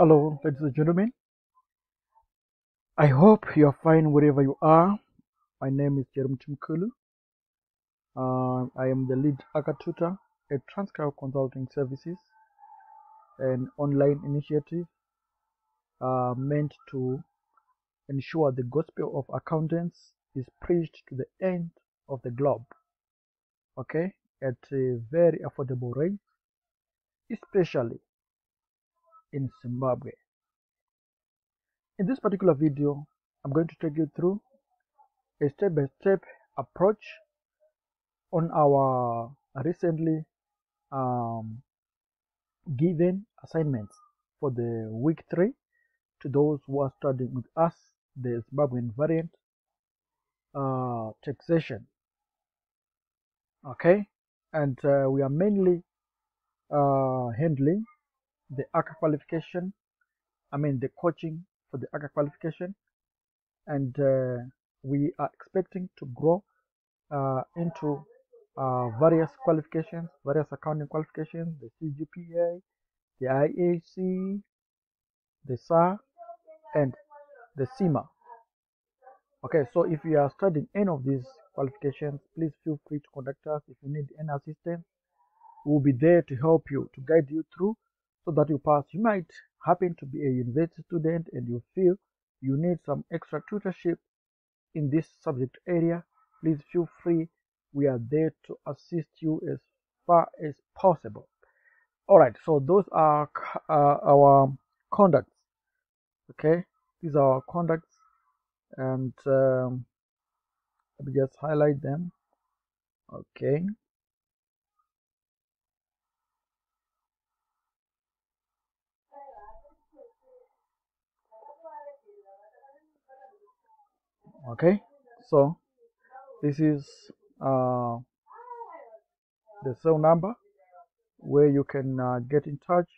Hello, ladies and gentlemen. I hope you are fine wherever you are. My name is Jerome Chimkulu. Uh, I am the lead ACCA tutor at Transkyle Consulting Services, an online initiative uh, meant to ensure the gospel of accountants is preached to the end of the globe, okay, at a very affordable rate, especially in Zimbabwe. In this particular video, I'm going to take you through a step-by-step approach on our recently um, given assignments for the week three to those who are studying with us the Zimbabwean variant uh, taxation. Okay, and uh, we are mainly uh, handling the ACCA qualification, I mean the coaching for the ACCA qualification, and uh, we are expecting to grow uh, into uh, various qualifications, various accounting qualifications, the CGPA, the IAC, the SAR, and the CIMA. Okay, so if you are studying any of these qualifications, please feel free to contact us if you need any assistance. We will be there to help you, to guide you through so that you pass. You might happen to be a university student and you feel you need some extra tutorship in this subject area. Please feel free. We are there to assist you as far as possible. All right, so those are uh, our conducts. Okay, these are our conducts, and um, let me just highlight them. Okay. Okay? So this is uh, the cell number where you can uh, get in touch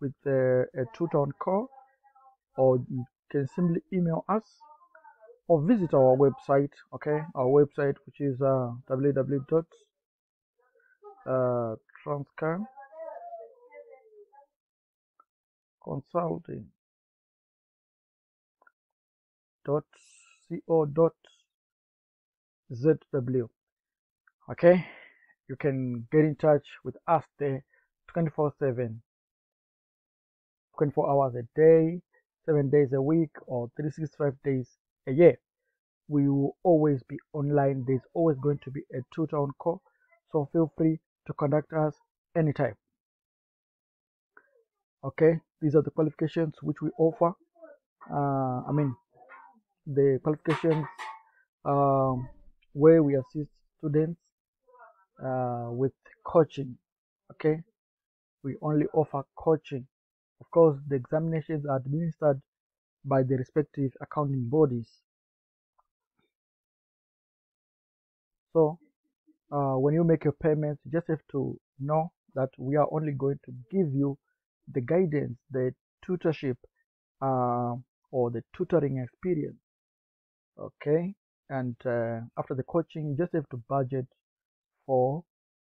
with uh, a tutor call or you can simply email us or visit our website okay? Our website which is uh, www uh, consulting dot co.zw okay? You can get in touch with us there 24 7 24 hours a day 7 days a week or 365 days a year. We will always be online. There's always going to be a tutor on call so feel free to contact us anytime. Okay? These are the qualifications which we offer. Uh, i mean the qualifications um, where we assist students uh, with coaching okay? We only offer coaching. Of course the examinations are administered by the respective accounting bodies. So uh, when you make your payments you just have to know that we are only going to give you the guidance the tutorship uh, or the tutoring experience okay and uh, after the coaching you just have to budget for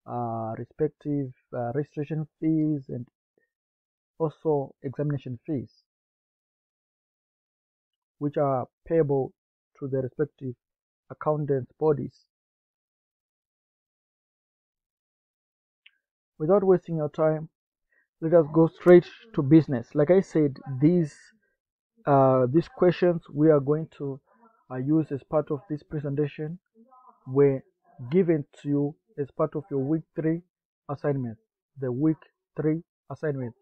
uh, respective uh, registration fees and also examination fees which are payable to the respective accountants bodies. Without wasting your time let us go straight to business. Like i said these uh, these questions we are going to are used as part of this presentation were given to you as part of your week three assignment, the week three assignment.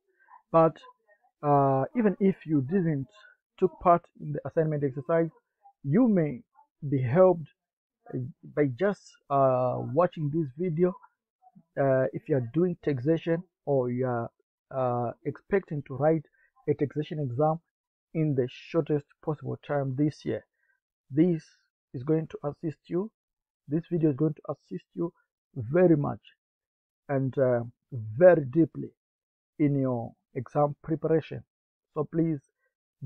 But uh, even if you didn't took part in the assignment exercise, you may be helped by just uh, watching this video. Uh, if you are doing taxation or you are uh, expecting to write a taxation exam in the shortest possible time this year this is going to assist you. This video is going to assist you very much and uh, very deeply in your exam preparation. So please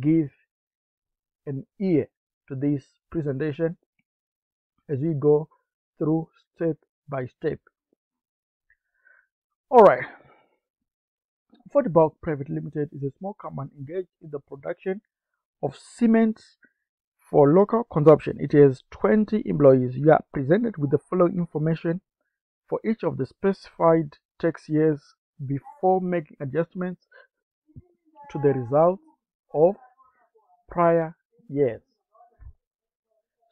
give an ear to this presentation as we go through step by step. All right. Fortibulk Private Limited is a small company engaged in the production of cement for local consumption. It has 20 employees. You are presented with the following information for each of the specified tax years before making adjustments to the results of prior years.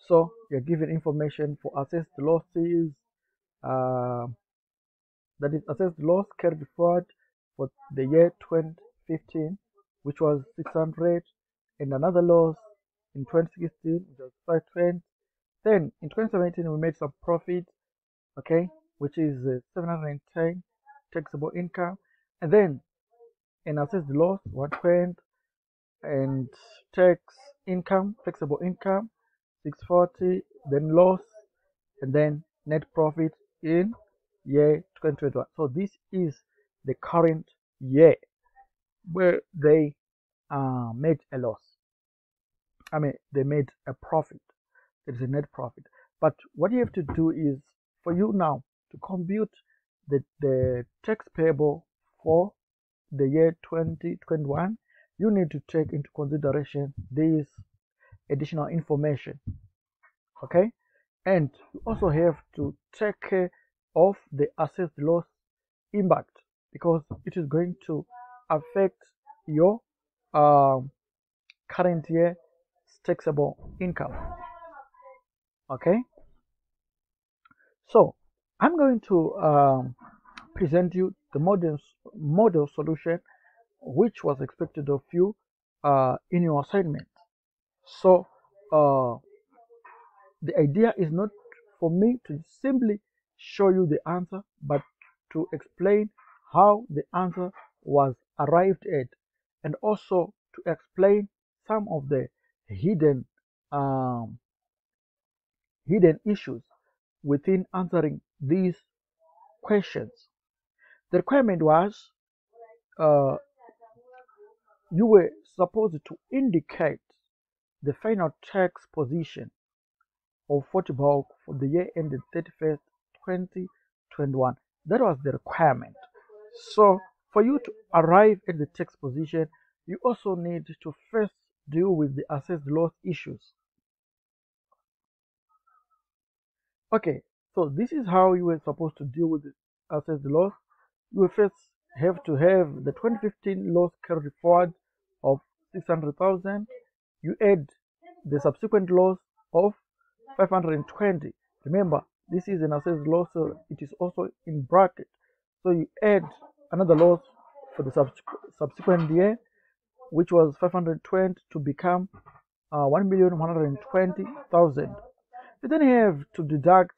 So you're given information for assessed losses, uh, that is assessed loss carried forward for the year 2015, which was 600, and another loss in 2016, which was 520. Then in 2017, we made some profit, okay, which is uh, 710 taxable income, and then an assessed loss 120 and tax income, taxable income 640, then loss, and then net profit in year 2021. So this is the current year where they uh, made a loss. I mean, they made a profit. There is a net profit. But what you have to do is for you now to compute the, the tax payable for the year 2021, you need to take into consideration this additional information. Okay, and you also have to take care of the assessed loss impact because it is going to affect your um, current year taxable income. Okay, so I'm going to um, present you the model model solution which was expected of you uh, in your assignment. So uh, the idea is not for me to simply show you the answer, but to explain how the answer was arrived at, and also to explain some of the hidden um, hidden issues within answering these questions. The requirement was uh, you were supposed to indicate the final tax position of Fortibulk for the year ended 31st, 2021. That was the requirement. So, for you to arrive at the tax position, you also need to first deal with the assessed loss issues. Okay, so this is how you were supposed to deal with the assessed loss. You first have to have the 2015 loss carried forward of 600,000. You add the subsequent loss of 520. Remember, this is an assessed loss, so it is also in bracket. So you add another loss for the subsequent year, which was 520 to become uh, 1,120,000. You then have to deduct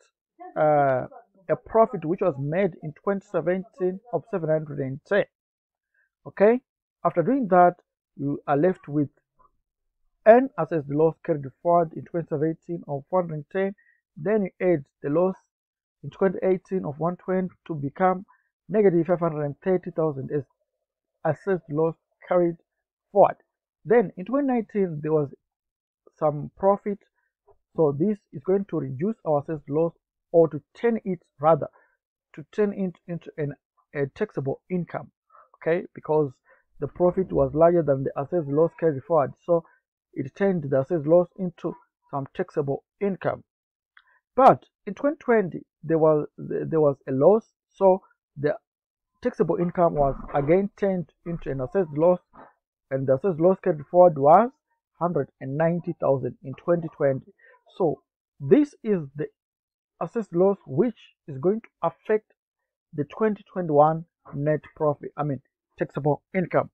uh, a profit which was made in 2017 of 710. Okay, after doing that, you are left with n assessed loss carried forward in 2017 of 410. Then you add the loss in 2018 of 120 to become negative 530,000 as assessed loss carried forward. Then in 2019 there was some profit, so this is going to reduce our assessed loss or to turn it rather to turn it into an, a taxable income okay? Because the profit was larger than the assessed loss carried forward. So it turned the assessed loss into some taxable income. But in 2020 there was there was a loss. So the taxable income was again turned into an assessed loss and the assessed loss carried forward was 190,000 in 2020 so this is the assessed loss which is going to affect the 2021 net profit i mean taxable income.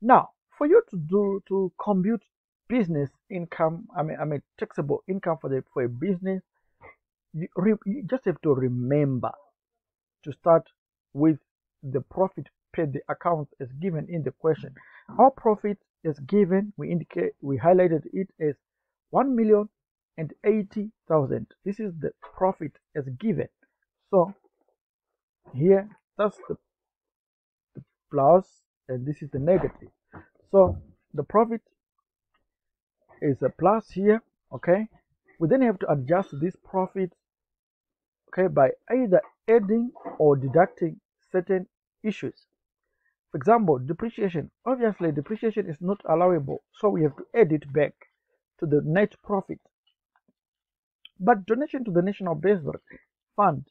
Now for you to do to compute business income i mean i mean taxable income for the for a business you, re, you just have to remember to start with the profit paid the account is given in the question our profit is given we indicate we highlighted it as 1 million and 80,000. This is the profit as given. So here that's the, the plus and this is the negative. So the profit is a plus here. Okay. We then have to adjust this profit okay by either adding or deducting certain issues. For example, depreciation. Obviously, depreciation is not allowable, so we have to add it back to the net profit. But donation to the National Baseball Fund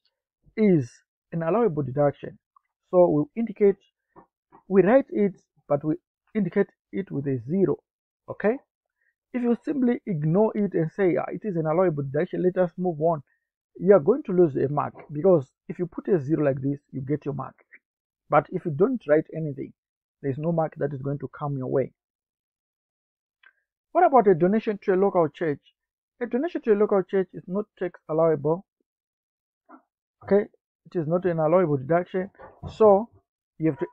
is an allowable deduction. So we indicate, we write it, but we indicate it with a zero. Okay? If you simply ignore it and say ah, it is an allowable deduction, let us move on, you are going to lose a mark because if you put a zero like this, you get your mark. But if you don't write anything, there's no mark that is going to come your way. What about a donation to a local church? A donation to a local church is not tax allowable. Okay, it is not an allowable deduction. So you have to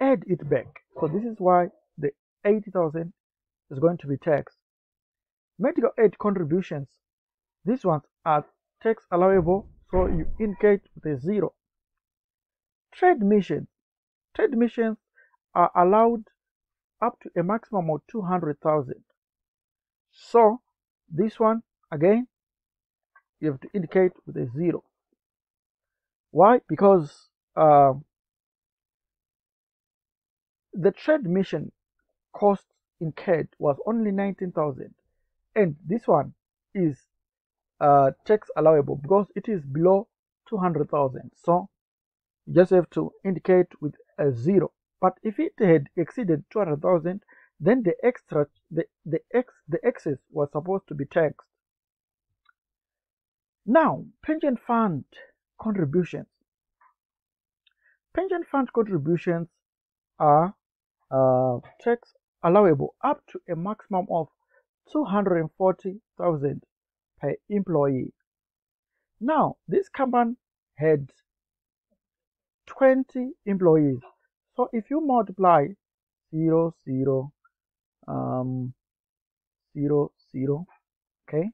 add it back. So this is why the 80,000 is going to be taxed. Medical aid contributions, these ones are tax allowable, so you indicate with a zero. Trade missions, trade missions are allowed up to a maximum of 200,000. So this one again, you have to indicate with a zero. Why? Because uh, the trade mission cost incurred was only 19,000 and this one is uh, tax allowable because it is below 200,000 so you just have to indicate with a zero. But if it had exceeded 200,000 then the extra the the ex the excess was supposed to be taxed. Now pension fund contributions. Pension fund contributions are uh, tax allowable up to a maximum of 240,000 per employee. Now, this company had 20 employees. So if you multiply 0, 0, um, 0, 0, okay,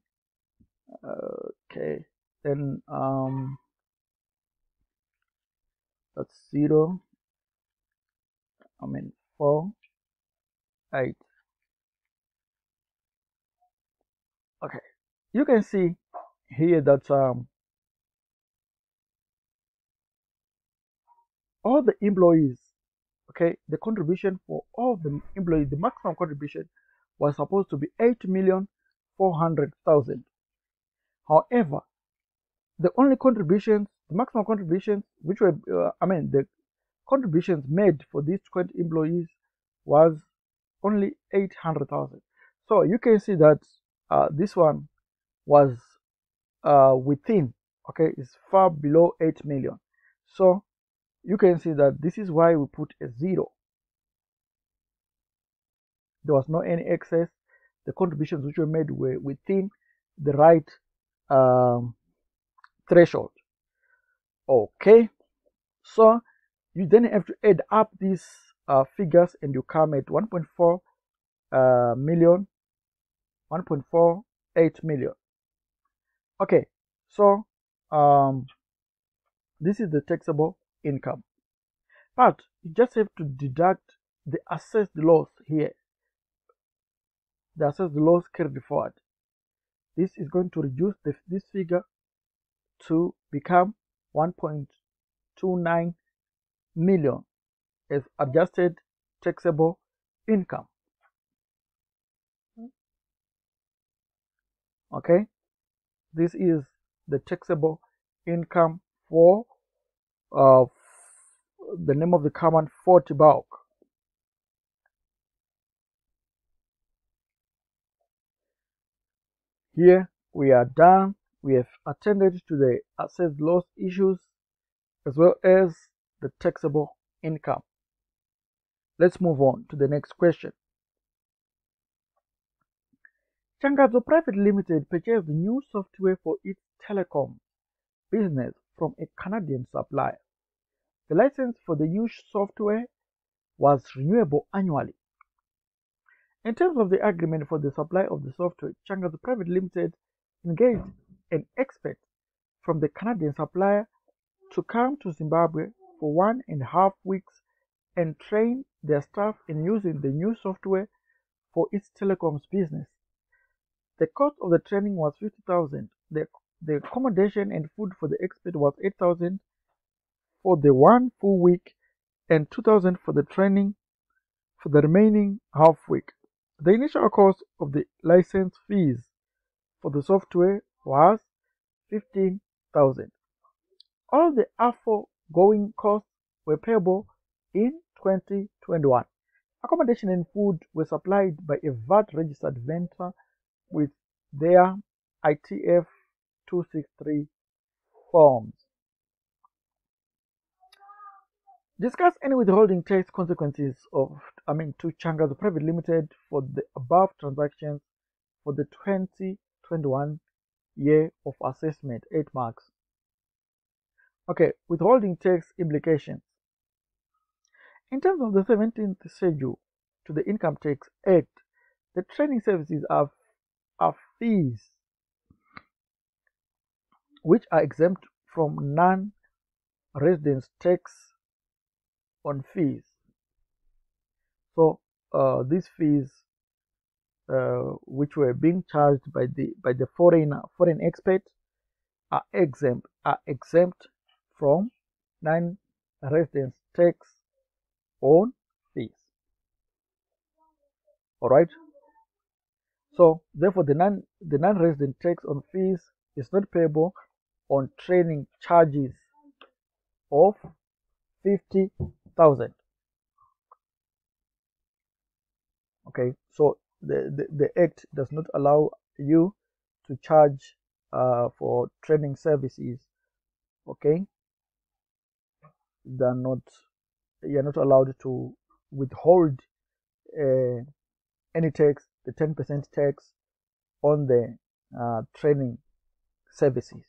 okay, then um, that's 0, I mean 4, 8, okay you can see here that um, all the employees okay the contribution for all the employees the maximum contribution was supposed to be 8 million 400,000 however the only contributions the maximum contributions which were uh, i mean the contributions made for these 20 employees was only 800,000 so you can see that uh, this one was uh, within okay is far below 8 million. So you can see that this is why we put a zero. There was no any excess. The contributions which were made were within the right um, threshold. Okay. So you then have to add up these uh, figures and you come at 1.4 uh, million 1.48 million. Okay. So um this is the taxable income. But you just have to deduct the assessed loss here. The assessed loss carried forward. This is going to reduce the, this figure to become 1.29 million as adjusted taxable income. Okay? This is the taxable income for uh, the name of the command Fort bulk here we are done. We have attended to the assessed loss issues as well as the taxable income. Let's move on to the next question. Changazo Private Limited purchased new software for its telecom business from a Canadian supplier. The license for the new software was renewable annually. In terms of the agreement for the supply of the software, Changazo Private Limited engaged an expert from the Canadian supplier to come to Zimbabwe for one and a half weeks and train their staff in using the new software for its telecoms business. The cost of the training was 50,000. The, the accommodation and food for the expert was 8,000 for the one full week and 2000 for the training for the remaining half week. The initial cost of the license fees for the software was 15,000. All the aforegoing costs were payable in 2021. Accommodation and food were supplied by a VAT registered vendor with their ITF 263 forms. Discuss any withholding tax consequences of, I mean, to Changazo Private Limited for the above transactions for the 2021 year of assessment, 8 marks. Okay, withholding tax implications. In terms of the 17th schedule to the Income Tax Act, the training services are, are fees which are exempt from non-residence tax on fees. So uh, these fees, uh, which were being charged by the by the foreign foreign expert, are exempt are exempt from non-residence tax on fees. All right. So therefore, the non the non-resident tax on fees is not payable on training charges of 50,000. Okay, so the, the, the act does not allow you to charge uh, for training services. Okay, they're not you're not allowed to withhold uh, any tax, the 10% tax on the uh, training services.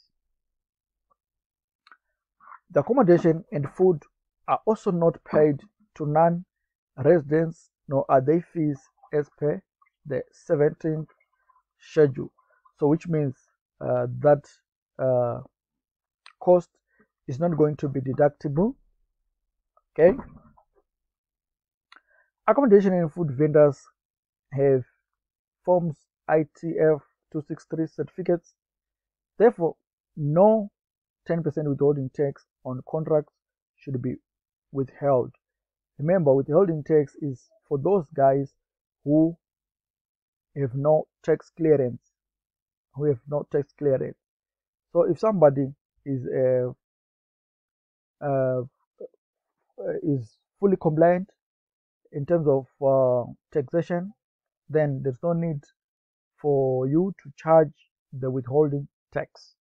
The accommodation and food are also not paid to non-residents nor are they fees as per the 17th schedule. So which means uh, that uh, cost is not going to be deductible. Okay. Accommodation and food vendors have forms ITF 263 certificates. Therefore, no 10% withholding tax on contracts should be withheld. Remember, withholding tax is for those guys who have no tax clearance, who have no tax clearance. So if somebody is uh, uh, is fully compliant in terms of uh, taxation, then there's no need for you to charge the withholding tax.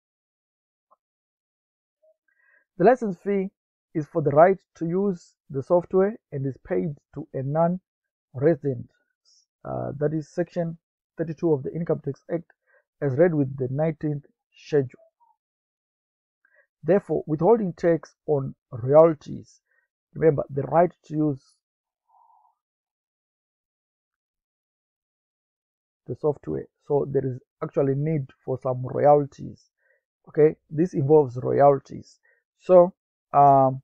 The license fee is for the right to use the software and is paid to a non-resident. Uh, that is section 32 of the Income Tax Act as read with the 19th schedule. Therefore, withholding tax on royalties. Remember, the right to use the software. So there is actually need for some royalties. Okay, this involves royalties. So um,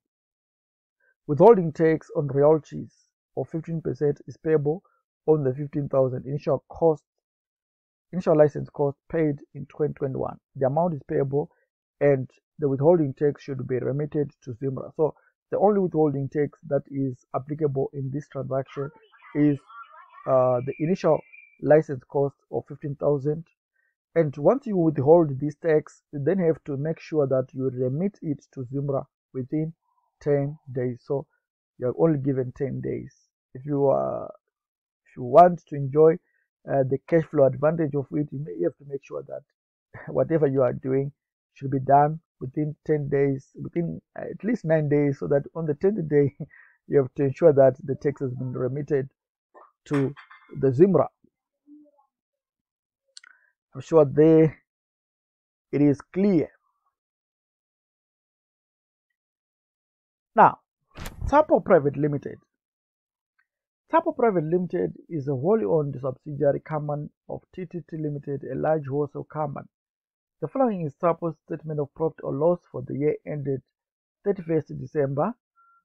withholding tax on royalties of 15% is payable on the 15,000 initial cost, initial license cost paid in 2021. The amount is payable and the withholding tax should be remitted to Zimra. So the only withholding tax that is applicable in this transaction is uh, the initial license cost of 15,000 and once you withhold this tax you then have to make sure that you remit it to Zimra within 10 days. So you're only given 10 days. If you uh, if you want to enjoy uh, the cash flow advantage of it you, may, you have to make sure that whatever you are doing should be done within 10 days within at least 9 days so that on the 10th day you have to ensure that the tax has been remitted to the Zimra. I'm sure there it is clear Tapo Private Limited. Tapo Private Limited is a wholly owned subsidiary company of TTT Limited, a large wholesale company. The following is Tapo's statement of profit or loss for the year ended 31st December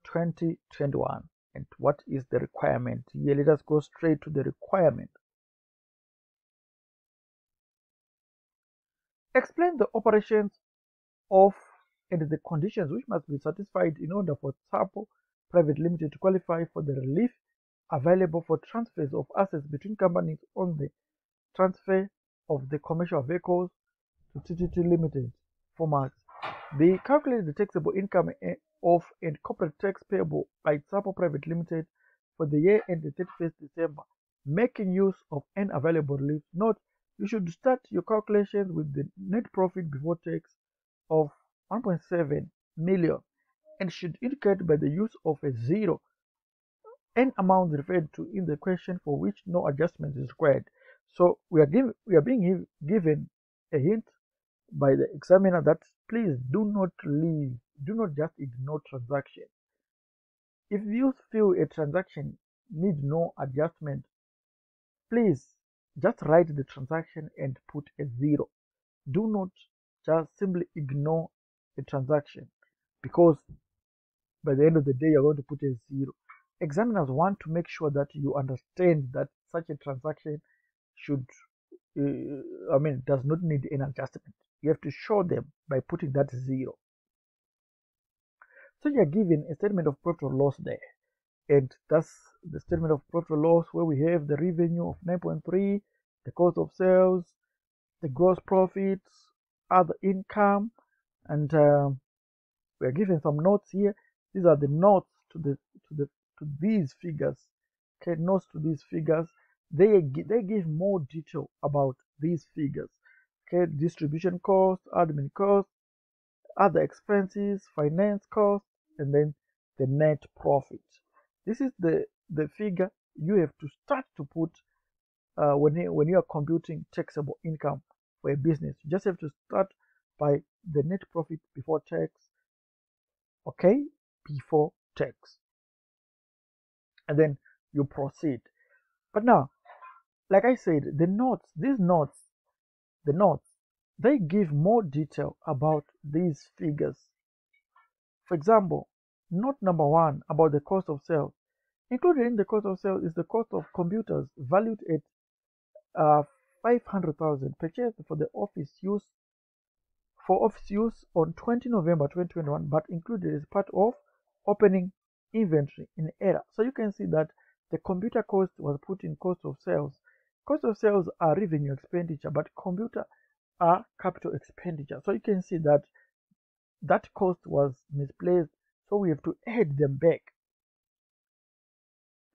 2021. And what is the requirement? Here, let us go straight to the requirement. Explain the operations of and the conditions which must be satisfied in order for Tapo Private Limited to qualify for the relief available for transfers of assets between companies on the transfer of the commercial vehicles to TTT Limited format. They calculate the taxable income eh, of and corporate tax payable by Tsapo Private Limited for the year ended 31st December, making use of an available relief. Note, you should start your calculations with the net profit before tax of 1.7 million and should indicate by the use of a zero an amount referred to in the question for which no adjustment is required. So we are, give, we are being given a hint by the examiner that please do not leave, do not just ignore transaction. If you feel a transaction needs no adjustment, please just write the transaction and put a zero. Do not just simply ignore the transaction because by the end of the day you're going to put a zero. Examiners want to make sure that you understand that such a transaction should, uh, I mean, does not need an adjustment. You have to show them by putting that zero. So you're given a statement of profit or loss there. And that's the statement of profit or loss where we have the revenue of 9.3, the cost of sales, the gross profits, other income, and uh, we are given some notes here. These are the notes to the to the to these figures. Okay, notes to these figures. They they give more detail about these figures. Okay, distribution cost, admin cost, other expenses, finance cost, and then the net profit. This is the the figure you have to start to put uh, when you, when you are computing taxable income for a business. You just have to start by the net profit before tax. Okay, before tax, and then you proceed. But now, like I said, the notes, these notes, the notes, they give more detail about these figures. For example, note number one about the cost of sales. Included in the cost of sales is the cost of computers valued at uh, 500,000 purchased for the office use for office use on 20 November 2021 but included as part of opening inventory in error. So you can see that the computer cost was put in cost of sales. Cost of sales are revenue expenditure but computer are capital expenditure. So you can see that that cost was misplaced so we have to add them back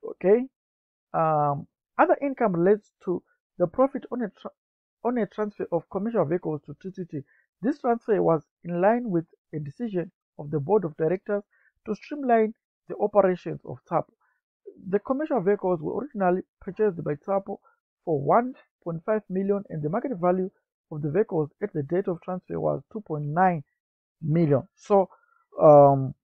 okay um, other income relates to the profit on a on a transfer of commercial vehicles to TTT. This transfer was in line with a decision of the board of directors to streamline the operations of Tsapo. The commercial vehicles were originally purchased by Tsapo for 1.5 million and the market value of the vehicles at the date of transfer was 2.9 million. So um,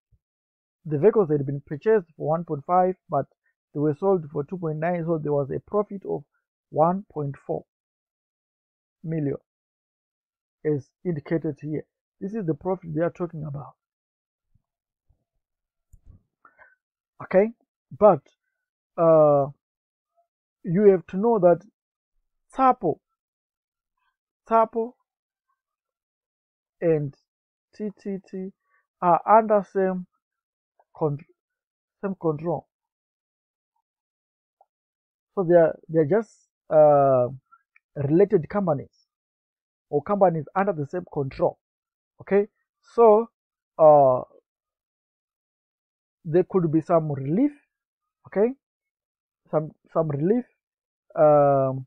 the vehicles had been purchased for 1.5 but they were sold for 2.9 so there was a profit of 1.4 million as indicated here this is the profit they are talking about okay but uh, you have to know that Tsapo Tsapo and TTT are under same con same control so they are they're just uh, related companies or companies under the same control. Okay, so uh, there could be some relief. Okay, some some relief um,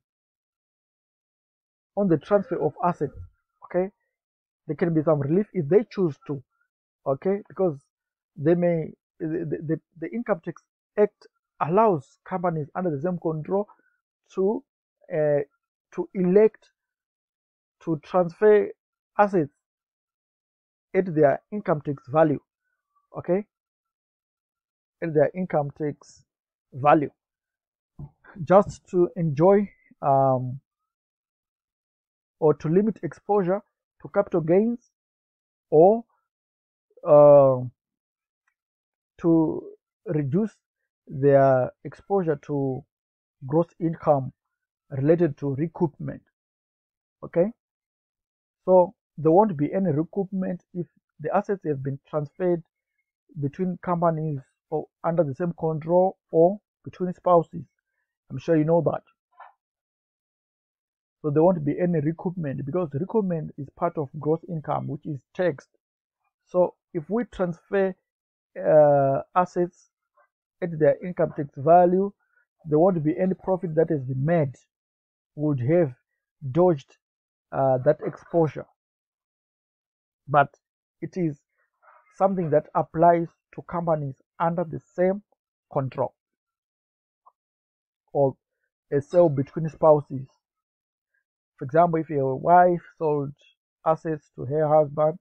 on the transfer of assets. Okay, there can be some relief if they choose to. Okay, because they may the, the, the income tax act allows companies under the same control to uh, to elect to transfer assets at their income tax value okay their income tax value just to enjoy um, or to limit exposure to capital gains or uh, to reduce their exposure to gross income related to recoupment. Okay, so there won't be any recoupment if the assets have been transferred between companies or under the same control or between spouses. I'm sure you know that. So there won't be any recoupment because recoupment is part of gross income, which is taxed. So if we transfer uh, assets at their income tax value, there won't be any profit that has been made. Would have dodged uh, that exposure. But it is something that applies to companies under the same control or a sale between spouses. For example, if your wife sold assets to her husband,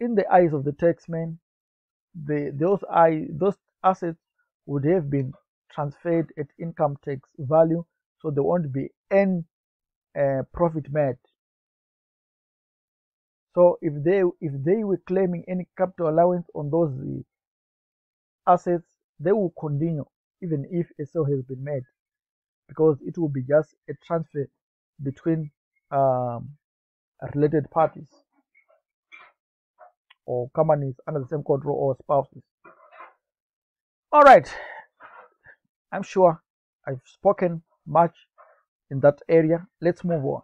in the eyes of the taxman, the those eye those assets would have been transferred at income tax value, so there won't be any uh, profit made. So if they if they were claiming any capital allowance on those assets, they will continue even if a sale has been made, because it will be just a transfer between um, related parties or companies under the same control or spouses. All right, I'm sure I've spoken much in that area. Let's move on.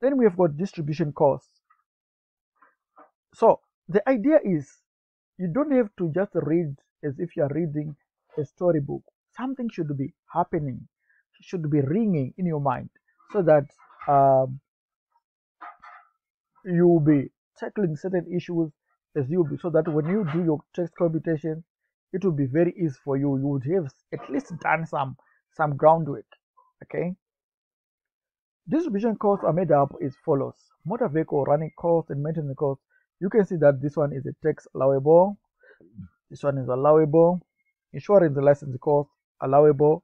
Then we have got distribution costs. So the idea is you don't have to just read as if you are reading a storybook. Something should be happening, should be ringing in your mind so that um, you will be tackling certain issues as you be so that when you do your text computation it will be very easy for you. You would have at least done some some groundwork okay? Distribution costs are made up as follows. Motor vehicle running costs and maintenance costs you can see that this one is a tax allowable this one is allowable. Insurance license cost allowable.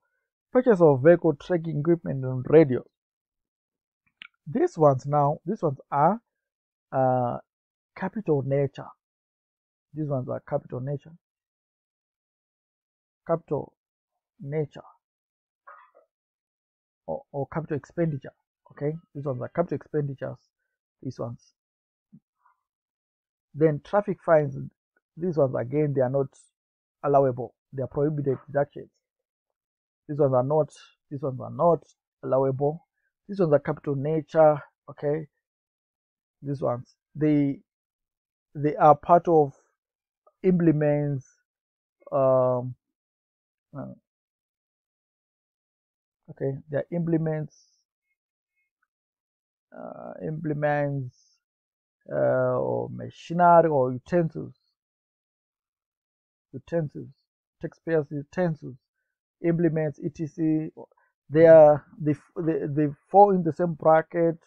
Purchase of vehicle tracking equipment and radio. These ones now these ones are uh, capital nature. These ones are capital nature. Capital nature. Or, or capital expenditure okay? These ones are capital expenditures these ones. Then traffic fines these ones again they are not allowable. They are prohibited deductions these ones are not these ones are not allowable. These ones are capital nature okay? These ones they they are part of implements um, uh, okay? They are implements uh, implements uh, or machinery or utensils utensils taxpayers utensils implements etc. They are they, they, they fall in the same bracket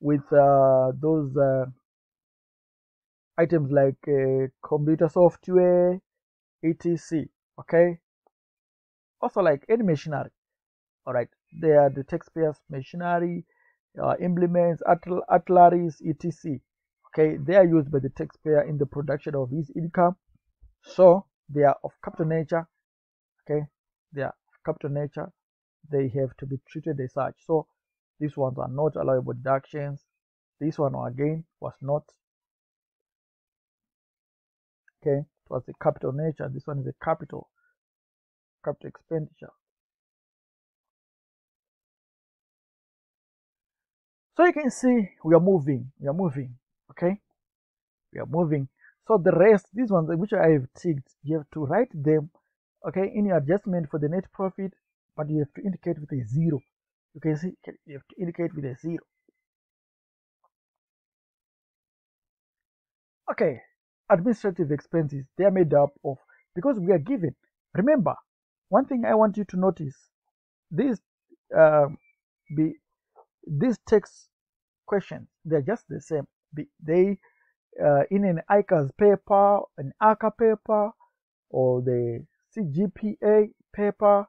with uh, those uh, items like uh, computer software etc. Okay? Also like any machinery. All right they are the taxpayers machinery uh, implements artilleries etc. Okay? They are used by the taxpayer in the production of his income. So they are of capital nature okay? They are of capital nature. They have to be treated as such. So these ones are not allowable deductions. This one again was not okay? It was a capital nature. This one is a capital capital expenditure. So you can see we are moving. We are moving okay? We are moving so the rest these ones which i have ticked you have to write them okay in your adjustment for the net profit but you have to indicate with a zero. You can see you have to indicate with a zero. Okay administrative expenses they are made up of because we are given remember one thing i want you to notice these uh, be these text questions. They're just the same. They uh, in an ICAZ paper an ACCA paper or the CGPA paper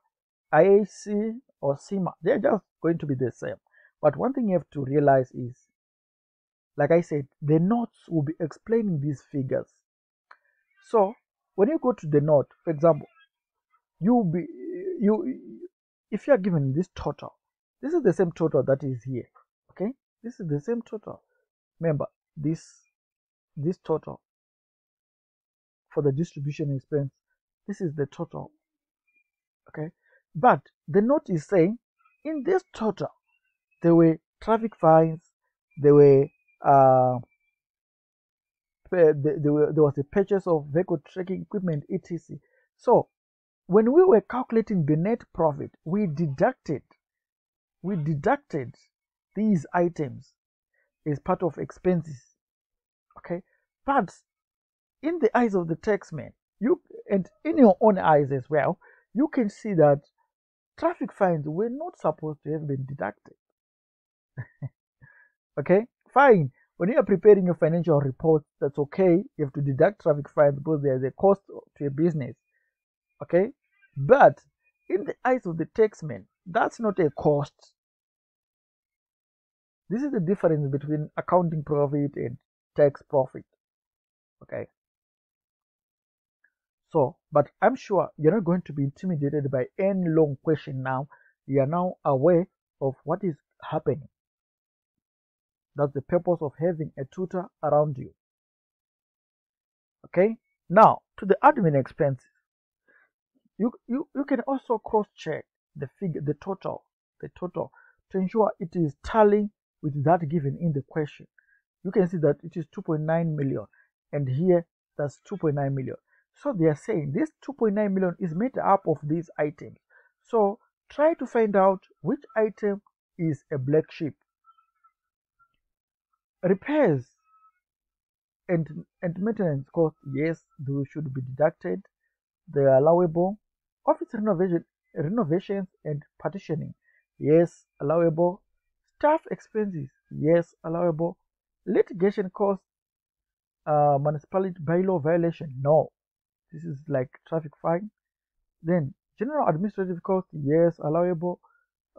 IAC or CIMA they're just going to be the same but one thing you have to realize is like I said, the notes will be explaining these figures. So when you go to the note, for example, you be you if you are given this total, this is the same total that is here. Okay, this is the same total. Remember this this total for the distribution expense. This is the total. Okay. But the note is saying in this total, there were traffic fines, there were uh, there, was a purchase of vehicle tracking equipment, etc. So when we were calculating the net profit, we deducted we deducted these items as part of expenses. Okay, but in the eyes of the taxman, you and in your own eyes as well, you can see that traffic fines were not supposed to have been deducted. okay, fine. When you are preparing your financial report, that's okay. You have to deduct traffic fines because there's a cost to a business. Okay, but in the eyes of the taxman, that's not a cost. This is the difference between accounting profit and tax profit. Okay. So, but I'm sure you're not going to be intimidated by any long question now. You are now aware of what is happening. That's the purpose of having a tutor around you. Okay. Now, to the admin expenses. You, you, you can also cross-check the figure, the total, the total to ensure it is tallying with that given in the question. You can see that it is 2.9 million and here that's 2.9 million. So they are saying this 2.9 million is made up of these items. So try to find out which item is a black sheep. Repairs and, and maintenance cost, yes, they should be deducted. They are allowable. Office renovation, renovations and partitioning, yes, allowable. Staff expenses, yes, allowable. Litigation costs, uh, municipality bylaw violation, no. This is like traffic fine. Then general administrative cost, yes, allowable.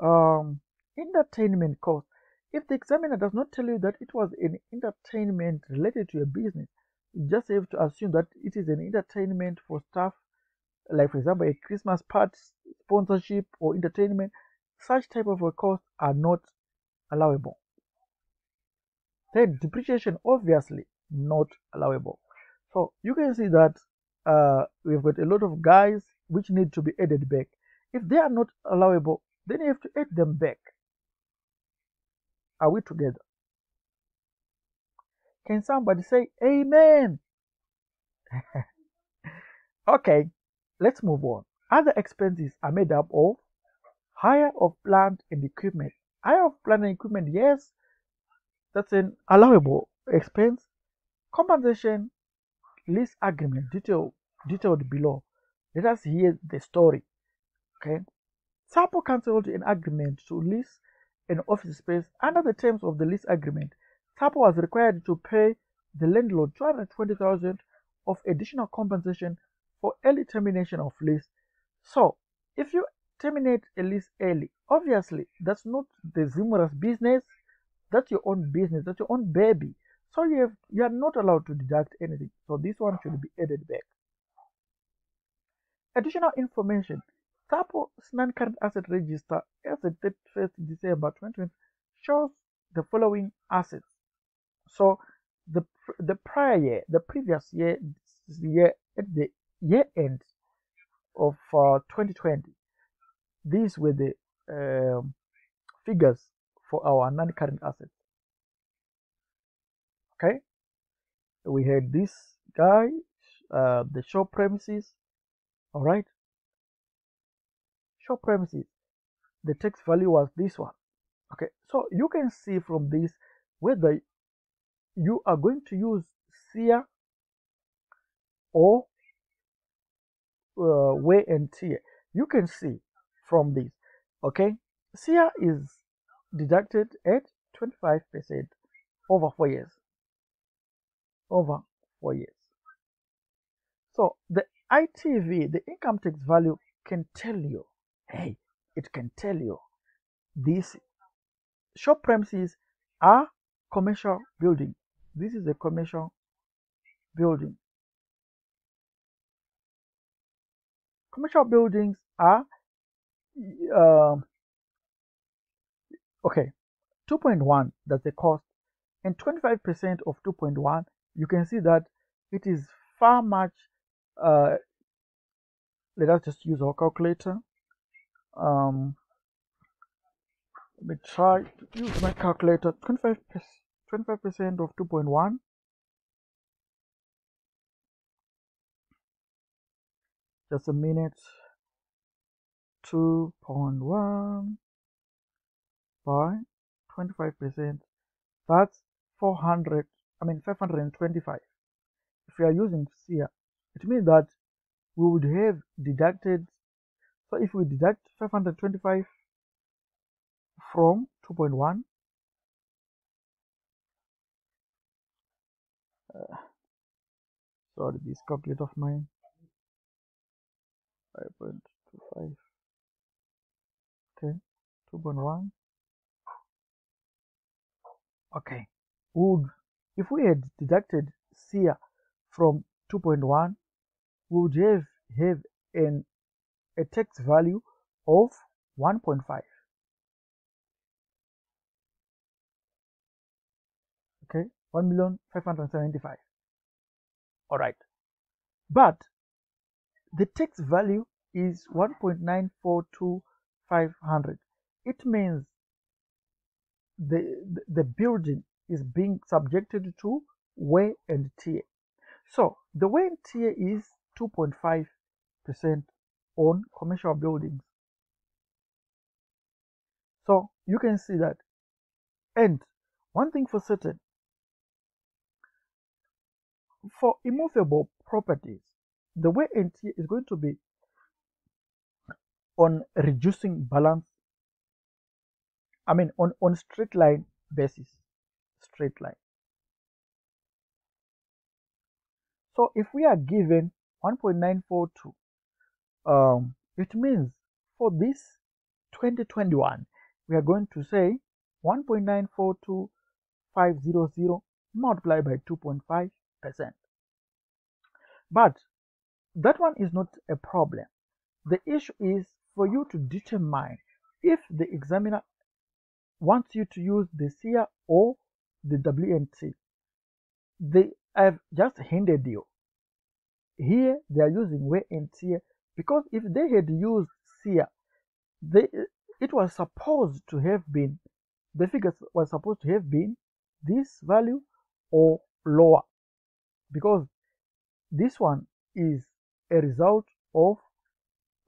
Um, entertainment cost. If the examiner does not tell you that it was an entertainment related to a business, you just have to assume that it is an entertainment for staff, like for example a Christmas party, sponsorship or entertainment. Such type of a cost are not allowable. Then depreciation obviously not allowable. So you can see that uh, we've got a lot of guys which need to be added back. If they are not allowable, then you have to add them back. Are we together? Can somebody say amen? okay, let's move on. Other expenses are made up of hire of plant and equipment. Hire of plant and equipment, yes, that's an allowable expense. Compensation, lease agreement, detail, detailed below. Let us hear the story. Okay. SAPO cancelled an agreement to lease an office space under the terms of the lease agreement. SAPO was required to pay the landlord 220,000 of additional compensation for early termination of lease. So, if you terminate a lease early, obviously that's not the ZIMRA's business, that's your own business, that's your own baby. So you have you are not allowed to deduct anything. So this one should be added back. Additional information. SAPO's non-current asset register as of 31st December 2020 shows the following assets. So the the prior year, the previous year, year at the year end of uh, 2020, these were the um, figures for our non-current assets. Okay, we had this guy, uh, the show premises. All right, show premises. The tax value was this one. Okay, so you can see from this whether you are going to use SIA or uh, wear and tear. You can see from this. Okay, SIA is deducted at 25% over four years. Over four years. So the ITV, the income tax value, can tell you, hey, it can tell you these shop premises are commercial building. This is a commercial building. Commercial buildings are uh, okay 2.1 that's the cost and 25% of 2.1 you can see that it is far much uh, let us just use our calculator. Um, let me try to use my calculator. 25 percent of 2.1 just a minute. 2.1 by 25 percent. That's 400 i mean 525 if we are using SIA it means that we would have deducted so if we deduct 525 from 2.1 uh, sorry this calculator of mine 5.25 okay 2.1 okay would if we had deducted SIA from 2.1 we would have have an a tax value of 1.5 okay 1 million 575 all right but the tax value is 1.942500 it means the, the the building is being subjected to wear and tear. So the wear and tear is 2.5 percent on commercial buildings. So you can see that. And one thing for certain for immovable properties, the way NT is going to be on reducing balance, I mean on, on straight line basis, straight line. So if we are given 1.942, um, it means for this 2021, we are going to say 1.942500 multiplied by 2.5 percent. But that one is not a problem. The issue is for you to determine if the examiner wants you to use the SIA or the WNT. They have just hindered you. Here they are using wear and tear because if they had used SIA, they, it was supposed to have been, the figures was supposed to have been this value or lower because this one is a result of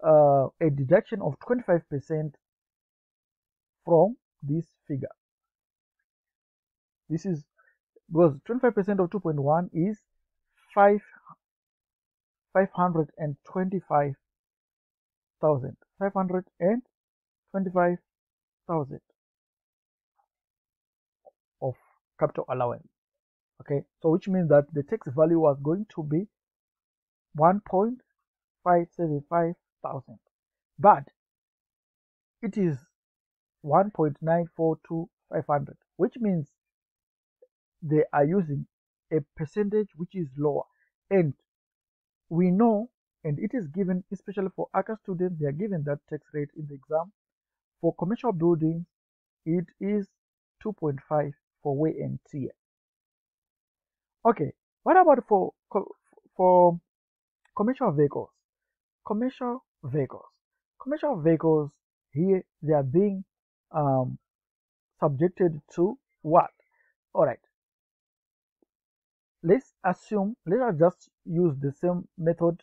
uh, a deduction of 25% from this figure. This is because 25% of 2.1 is 5 525,000 525,000 of capital allowance. Okay? So which means that the tax value was going to be 1.575 thousand. But it is 1.942500 which means they are using a percentage which is lower and we know and it is given especially for ACCA students they are given that tax rate in the exam for commercial buildings it is 2.5 for wear and tear Okay, what about for for commercial vehicles? Commercial vehicles. Commercial vehicles here they are being um, subjected to what? All right. Let's assume. Let us just use the same method.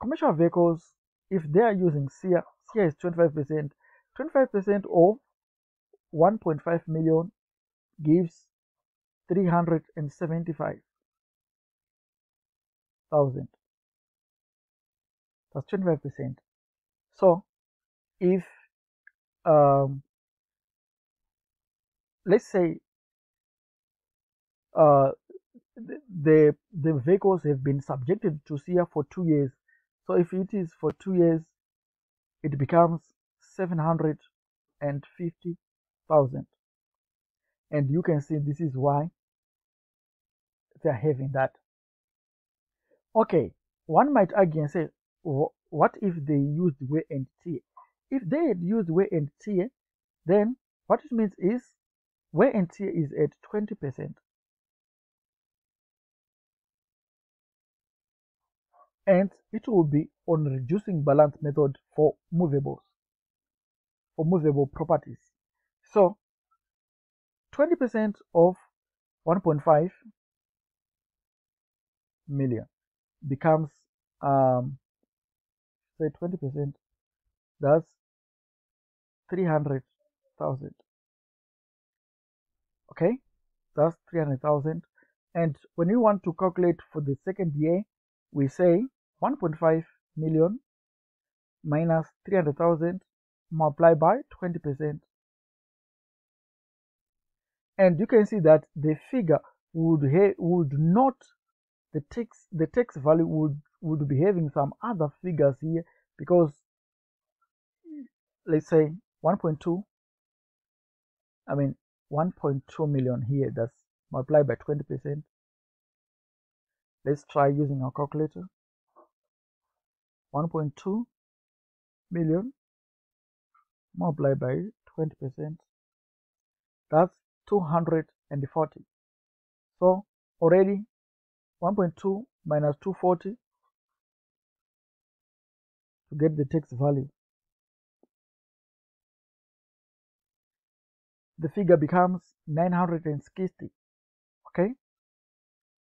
Commercial vehicles, if they are using SIA, SIA is 25%. 25% of 1.5 million gives 375,000. That's 25%. So if um, let's say uh, the the vehicles have been subjected to SIA for two years. So if it is for two years, it becomes seven hundred and fifty thousand. And you can see this is why they're having that. Okay one might argue and say what if they used wear and tear? If they had used wear and tear then what it means is wear and tear is at 20 and it will be on reducing balance method for movables, for movable properties. So 20% of 1.5 million becomes um, say 20% that's 300,000 okay? That's 300,000 and when you want to calculate for the second year we say 1.5 million minus 300,000 multiplied by 20% and you can see that the figure would would not the text the tax value would would be having some other figures here because let's say 1.2 I mean 1.2 million here that's multiplied by 20 percent. Let's try using our calculator 1.2 million multiplied by 20 percent that's 240 so already 1.2 minus 240 to get the tax value. The figure becomes 960 okay?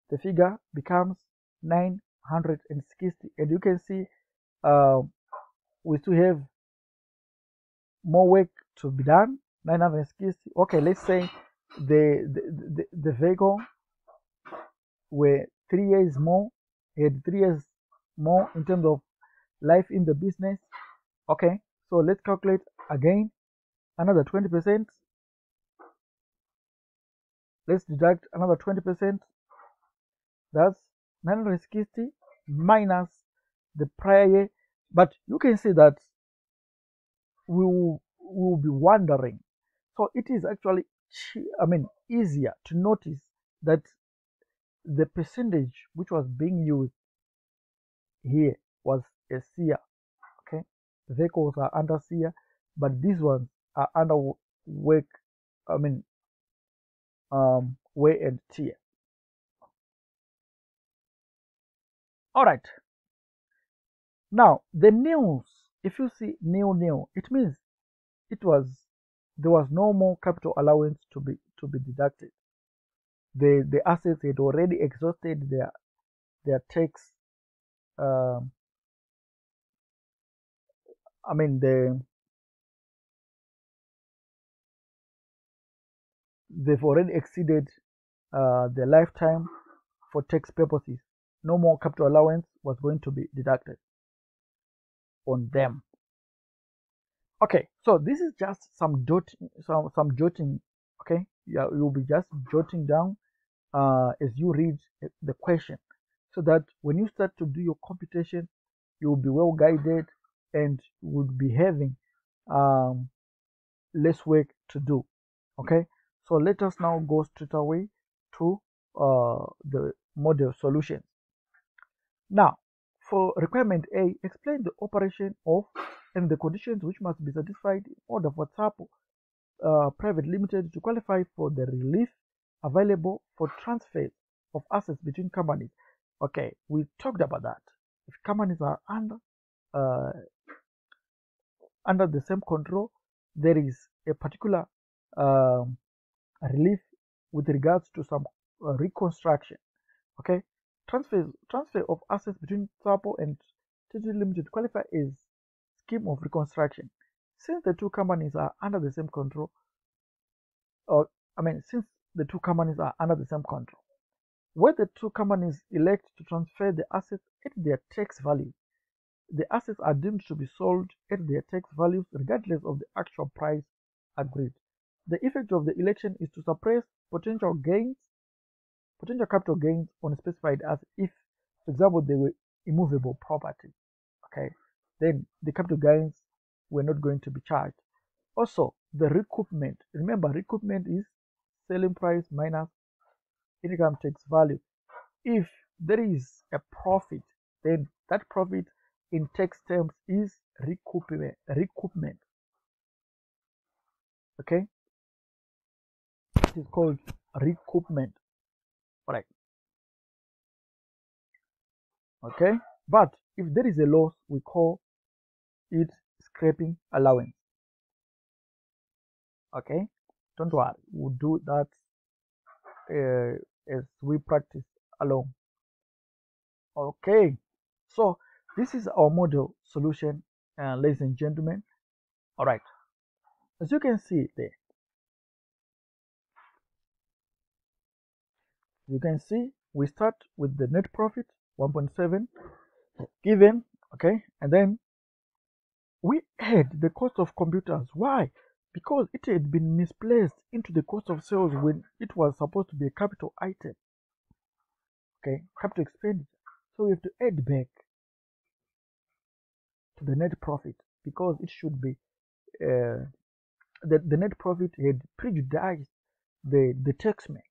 The figure becomes 960 and you can see uh, we still have more work to be done. 960 okay let's say the the, the, the vehicle were three years more had three years more in terms of life in the business okay? So let's calculate again another 20 percent. Let's deduct another 20 percent. That's 960 minus the prayer. but you can see that we will, we will be wondering. So it is actually i mean easier to notice that the percentage which was being used here was a SIA okay? Vehicles are under SIA but these ones are under work i mean um wear and tear. All right now the nils if you see nil nil it means it was there was no more capital allowance to be to be deducted the the assets had already exhausted their their tax um, I mean the they've already exceeded uh, the lifetime for tax purposes. No more capital allowance was going to be deducted on them. Okay, so this is just some dot, some some jotting. Okay, yeah, you'll be just jotting down uh, as you read the question, so that when you start to do your computation, you will be well guided and would be having um, less work to do. Okay, so let us now go straight away to uh, the model solutions. Now, for requirement A, explain the operation of and the conditions which must be satisfied in order for TSAPO uh, Private Limited to qualify for the relief available for transfers of assets between companies. Okay, we talked about that. If companies are under uh, under the same control, there is a particular um, relief with regards to some uh, reconstruction. Okay, transfer transfer of assets between TSAPO and TTD Limited qualify as scheme of reconstruction. Since the two companies are under the same control, or I mean, since the two companies are under the same control, where the two companies elect to transfer the assets at their tax value, the assets are deemed to be sold at their tax values regardless of the actual price agreed. The effect of the election is to suppress potential gains, potential capital gains on specified asset if, for example, they were immovable property. Okay, then the capital gains were not going to be charged. Also, the recoupment. Remember, recoupment is selling price minus income tax value. If there is a profit, then that profit in tax terms is recoupment. recoupment. Okay, it is called recoupment. All right. Okay, but if there is a loss we call it scrapping allowance. Okay don't worry we'll do that uh, as we practice along okay so this is our model solution uh, ladies and gentlemen. All right as you can see there you can see we start with the net profit 1.7 given okay? And then we add the cost of computers. Why? Because it had been misplaced into the cost of sales when it was supposed to be a capital item okay? Capital expenditure. So we have to add back to the net profit because it should be uh, the, the net profit had prejudiced the the taxman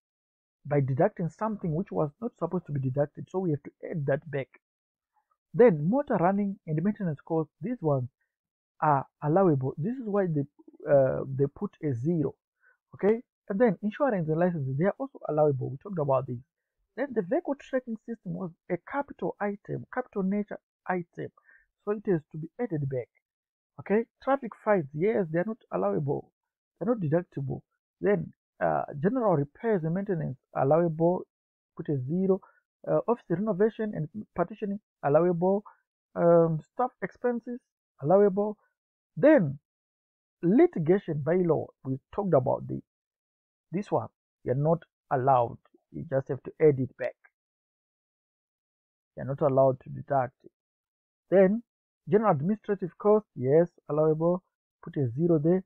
by deducting something which was not supposed to be deducted so we have to add that back. Then motor running and maintenance costs these ones are allowable. This is why they uh, they put a zero okay? And then insurance and licenses they are also allowable. We talked about this then the vehicle tracking system was a capital item capital nature item. So it has to be added back okay? Traffic fines yes they are not allowable. They're not deductible. Then uh, general repairs and maintenance allowable put a zero uh, office renovation and partitioning allowable um, staff expenses allowable. Then litigation by law. We talked about this this one. You're not allowed. You just have to add it back. You're not allowed to deduct it. Then general administrative cost. Yes allowable. Put a zero there.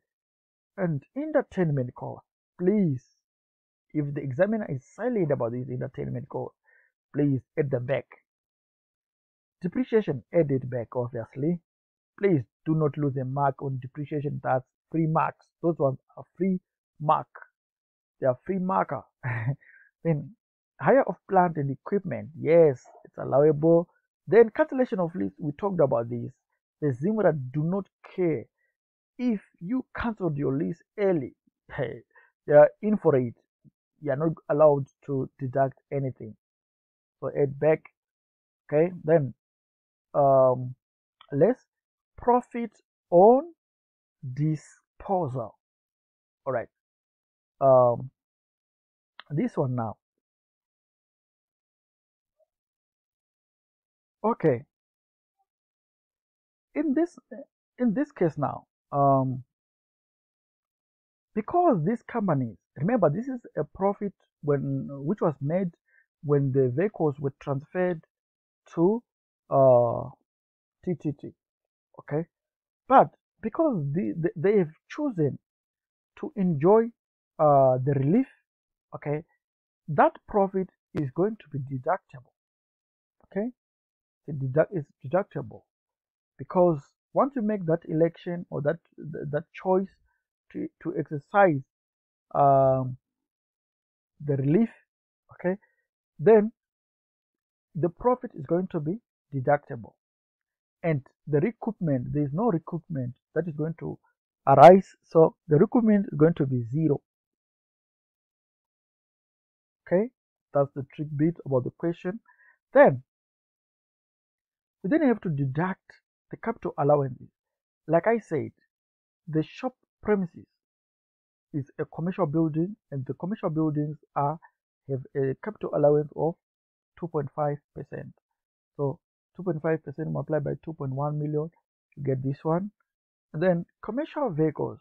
And entertainment cost please if the examiner is silent about this entertainment cost please add them back. Depreciation add it back obviously. Please do not lose a mark on depreciation. That's free marks. Those ones are free mark. They are free marker. Then hire of plant and equipment. Yes it's allowable. Then cancellation of lease. We talked about this. The zimra do not care. If you cancelled your lease early hey, are in for it. You are not allowed to deduct anything. So add back. Okay then um less profit on disposal. All right um this one now. Okay. In this in this case now um because these companies remember this is a profit when which was made when the vehicles were transferred to uh ttt okay? But because the, the, they have chosen to enjoy uh the relief okay that profit is going to be deductible okay? It deduct is deductible. Because once you make that election or that that choice to, to exercise um, the relief okay then the profit is going to be deductible. And the recoupment there is no recoupment that is going to arise so the recoupment is going to be zero. Okay that's the trick bit about the question. Then we then have to deduct the capital allowances. Like i said the shop premises is a commercial building and the commercial buildings are have a capital allowance of 2.5 percent. So 2.5 percent multiplied by 2.1 million to get this one. And then commercial vehicles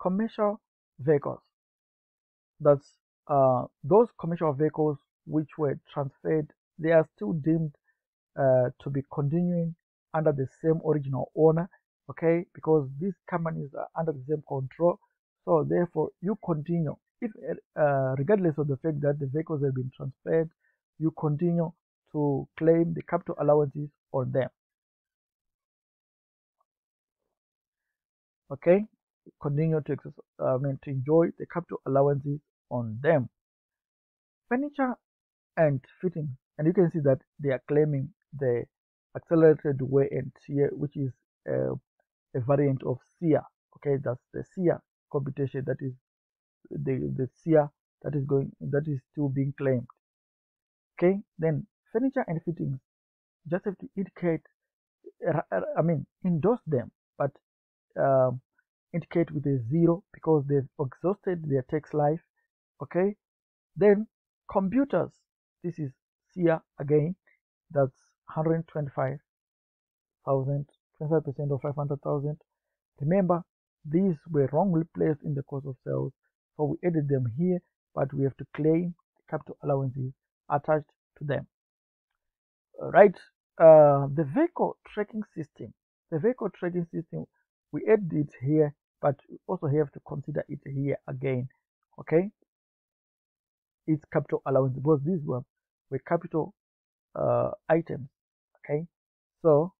commercial vehicles. That's uh, those commercial vehicles which were transferred they are still deemed uh, to be continuing under the same original owner okay? Because these companies are under the same control. So therefore you continue. If uh, regardless of the fact that the vehicles have been transferred you continue to claim the capital allowances on them. Okay? Continue to uh, I mean, to enjoy the capital allowances on them. Furniture and fittings. And you can see that they are claiming the accelerated wear and tear which is uh, a variant of SIA okay? That's the SIA computation that is the the SIA that is going that is still being claimed okay? Then furniture and fittings just have to indicate I mean endorse them but um, indicate with a zero because they've exhausted their tax life okay? Then computers this is SIA again that's 125,000 25% of 500,000 remember these were wrongly placed in the cost of sales. So we added them here but we have to claim the capital allowances attached to them. Right uh, the vehicle tracking system. The vehicle tracking system we added it here but we also have to consider it here again okay? It's capital allowance because these were were capital uh, items okay? So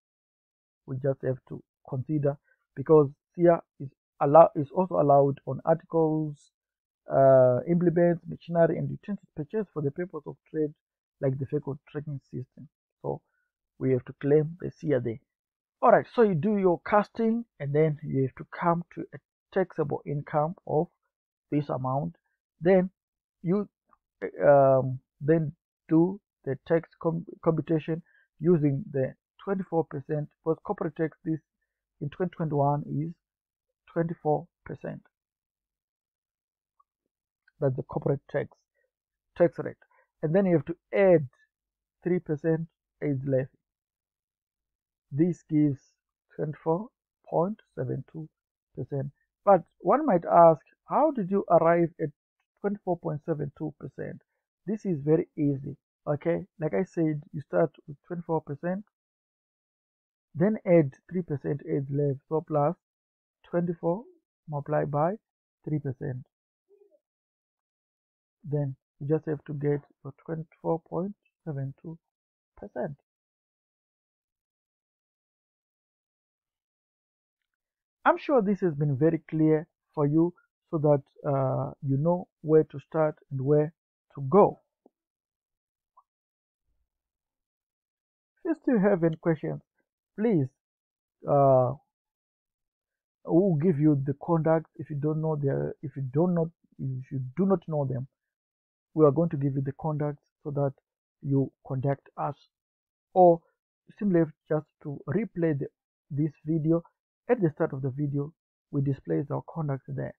we just have to consider because here is allow is also allowed on articles uh, implements machinery and utensils purchased for the purpose of trade like the vehicle tracking system. So we have to claim the SIA there. All right so you do your casting and then you have to come to a taxable income of this amount. Then you um, then do the tax com computation using the 24% because corporate tax this in 2021 is 24% that's the corporate tax tax rate and then you have to add 3% AIDS levy this gives 24.72%. But one might ask, how did you arrive at 24.72%? This is very easy. Okay, like I said, you start with 24%, then add 3% AIDS levy, so plus 24 multiplied by 3%. Then you just have to get your 24.72%. I'm sure this has been very clear for you so that uh, you know where to start and where to go. If you still have any questions, please uh, we'll give you the contact if you don't know their if you don't know if you do not know them we are going to give you the contacts so that you contact us or simply just to replay the, this video at the start of the video, we display our contacts there.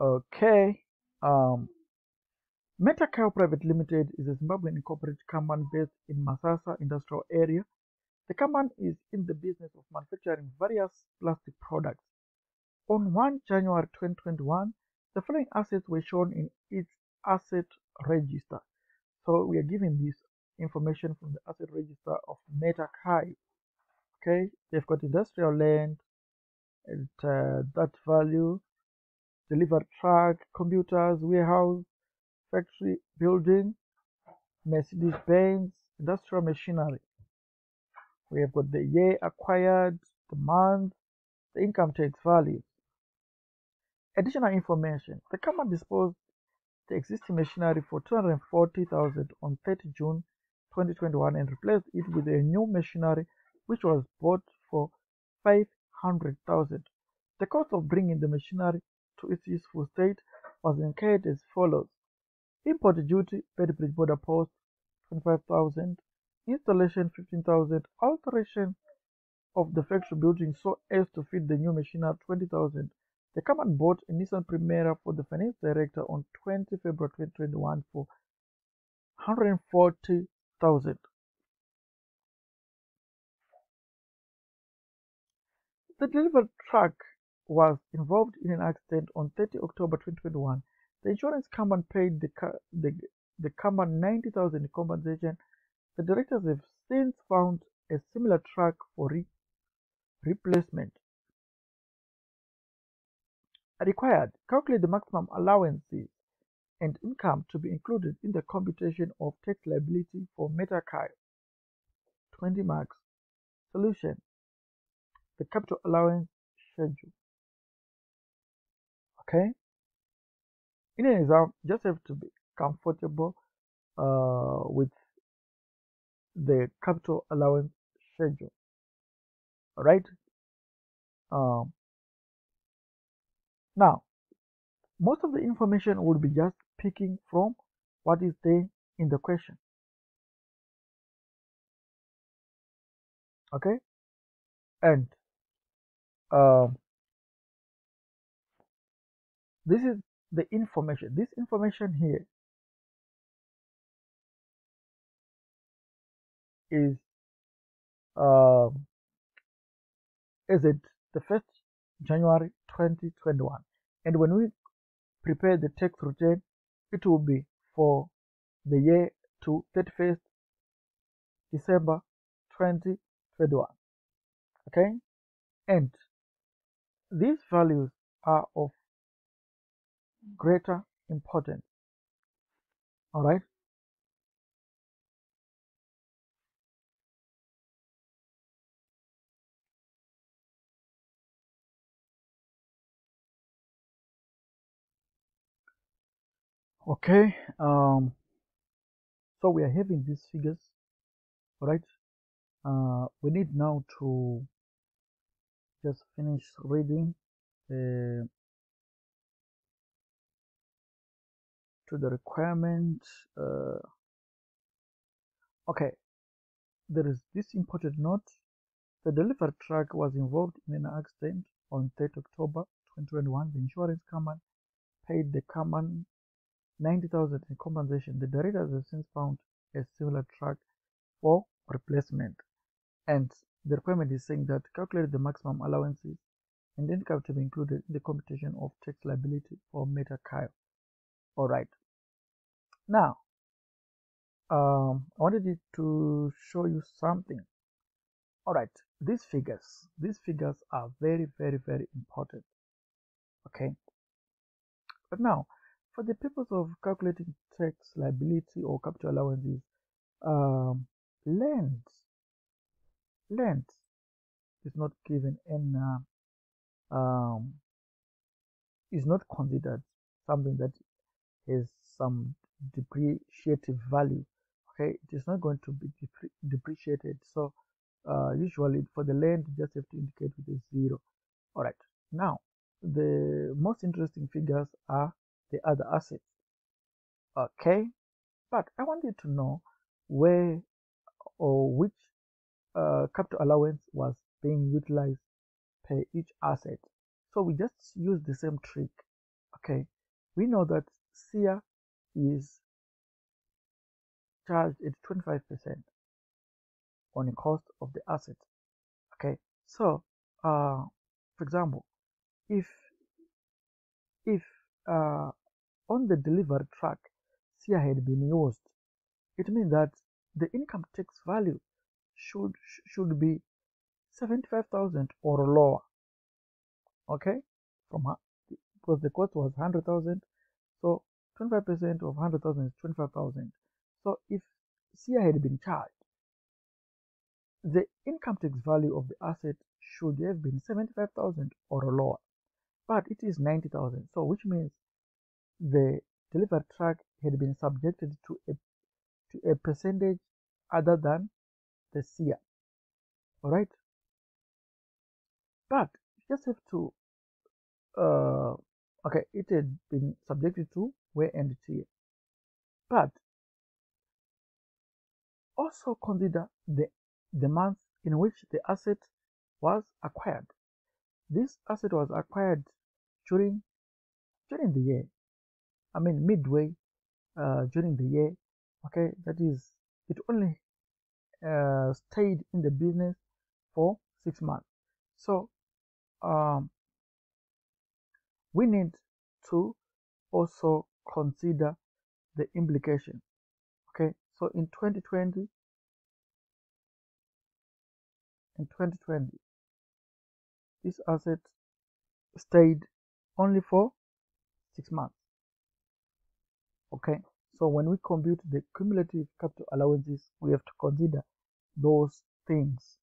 Okay. Um, Metacao Private Limited is a Zimbabwean incorporated company based in Masasa industrial area. The company is in the business of manufacturing various plastic products. On 1 January 2021, the following assets were shown in its asset register. So we are giving this information from the asset register of MetaKai. Okay, they've got industrial land and uh, that value, delivered truck, computers, warehouse, factory building, Mercedes Benz, industrial machinery. We have got the year acquired, the month, the income tax value. Additional information. The company disposed the existing machinery for 240,000 on 30 June 2021 and replaced it with a new machinery which was bought for 500,000. The cost of bringing the machinery to its useful state was incurred as follows. Import duty, Beitbridge border post, 25,000. Installation, 15,000. Alteration of the factory building so as to fit the new machinery, 20,000. The company bought a Nissan Primera for the finance director on 20 February 2021 for 140 thousand. The delivered truck was involved in an accident on 30 October 2021. The insurance company paid the, the, the company 90,000 in compensation. The directors have since found a similar truck for re replacement. Required. Calculate the maximum allowances and income to be included in the computation of tax liability for Metakai. 20 marks. Solution. The capital allowance schedule. Okay. In an exam, just have to be comfortable uh, with the capital allowance schedule. All right. Um, now, most of the information will be just picking from what is there in the question okay and um, this is the information. This information here is um, is it the first January 2021 and when we prepare the tax return it will be for the year to 31st December 2021 okay? And these values are of greater importance. All right? Okay um so we are having these figures all right? Uh we need now to just finish reading uh, to the requirement uh, okay there is this important note the delivery truck was involved in an accident on 3rd october 2021 the insurance company paid the company 90,000 in compensation. The directors have since found a similar truck for replacement. And the requirement is saying that calculate the maximum allowances and income to be included in the computation of tax liability for meta Metakayo. All right. Now, um, I wanted to show you something. All right, these figures, these figures are very, very, very important. Okay. But now, for the purpose of calculating tax liability or capital allowances, um, land, land is not given and uh, um, is not considered something that has some depreciative value. Okay, it is not going to be depre depreciated. So uh, usually for the land, you just have to indicate with a zero. All right. Now, the most interesting figures are the other assets. Okay, but I wanted to know where or which uh, capital allowance was being utilized per each asset. So we just use the same trick. Okay, we know that SIA is charged at 25% on the cost of the asset. Okay, so uh, for example, if if uh, on the delivery truck SIA had been used, it means that the income tax value should should be 75,000 or lower. Okay, from because the cost was 100,000, so 25% of 100,000 is 25,000. So if SIA had been charged, the income tax value of the asset should have been 75,000 or lower, but it is 90,000. So which means the delivery truck had been subjected to a to a percentage other than the SIA. Alright? But you just have to uh, okay, it had been subjected to wear and tear. But also consider the the month in which the asset was acquired. This asset was acquired during during the year I mean midway uh, during the year. Okay, that is it only uh, stayed in the business for six months. So um, we need to also consider the implication. Okay, so in 2020, in 2020, this asset stayed only for six months okay so when we compute the cumulative capital allowances we have to consider those things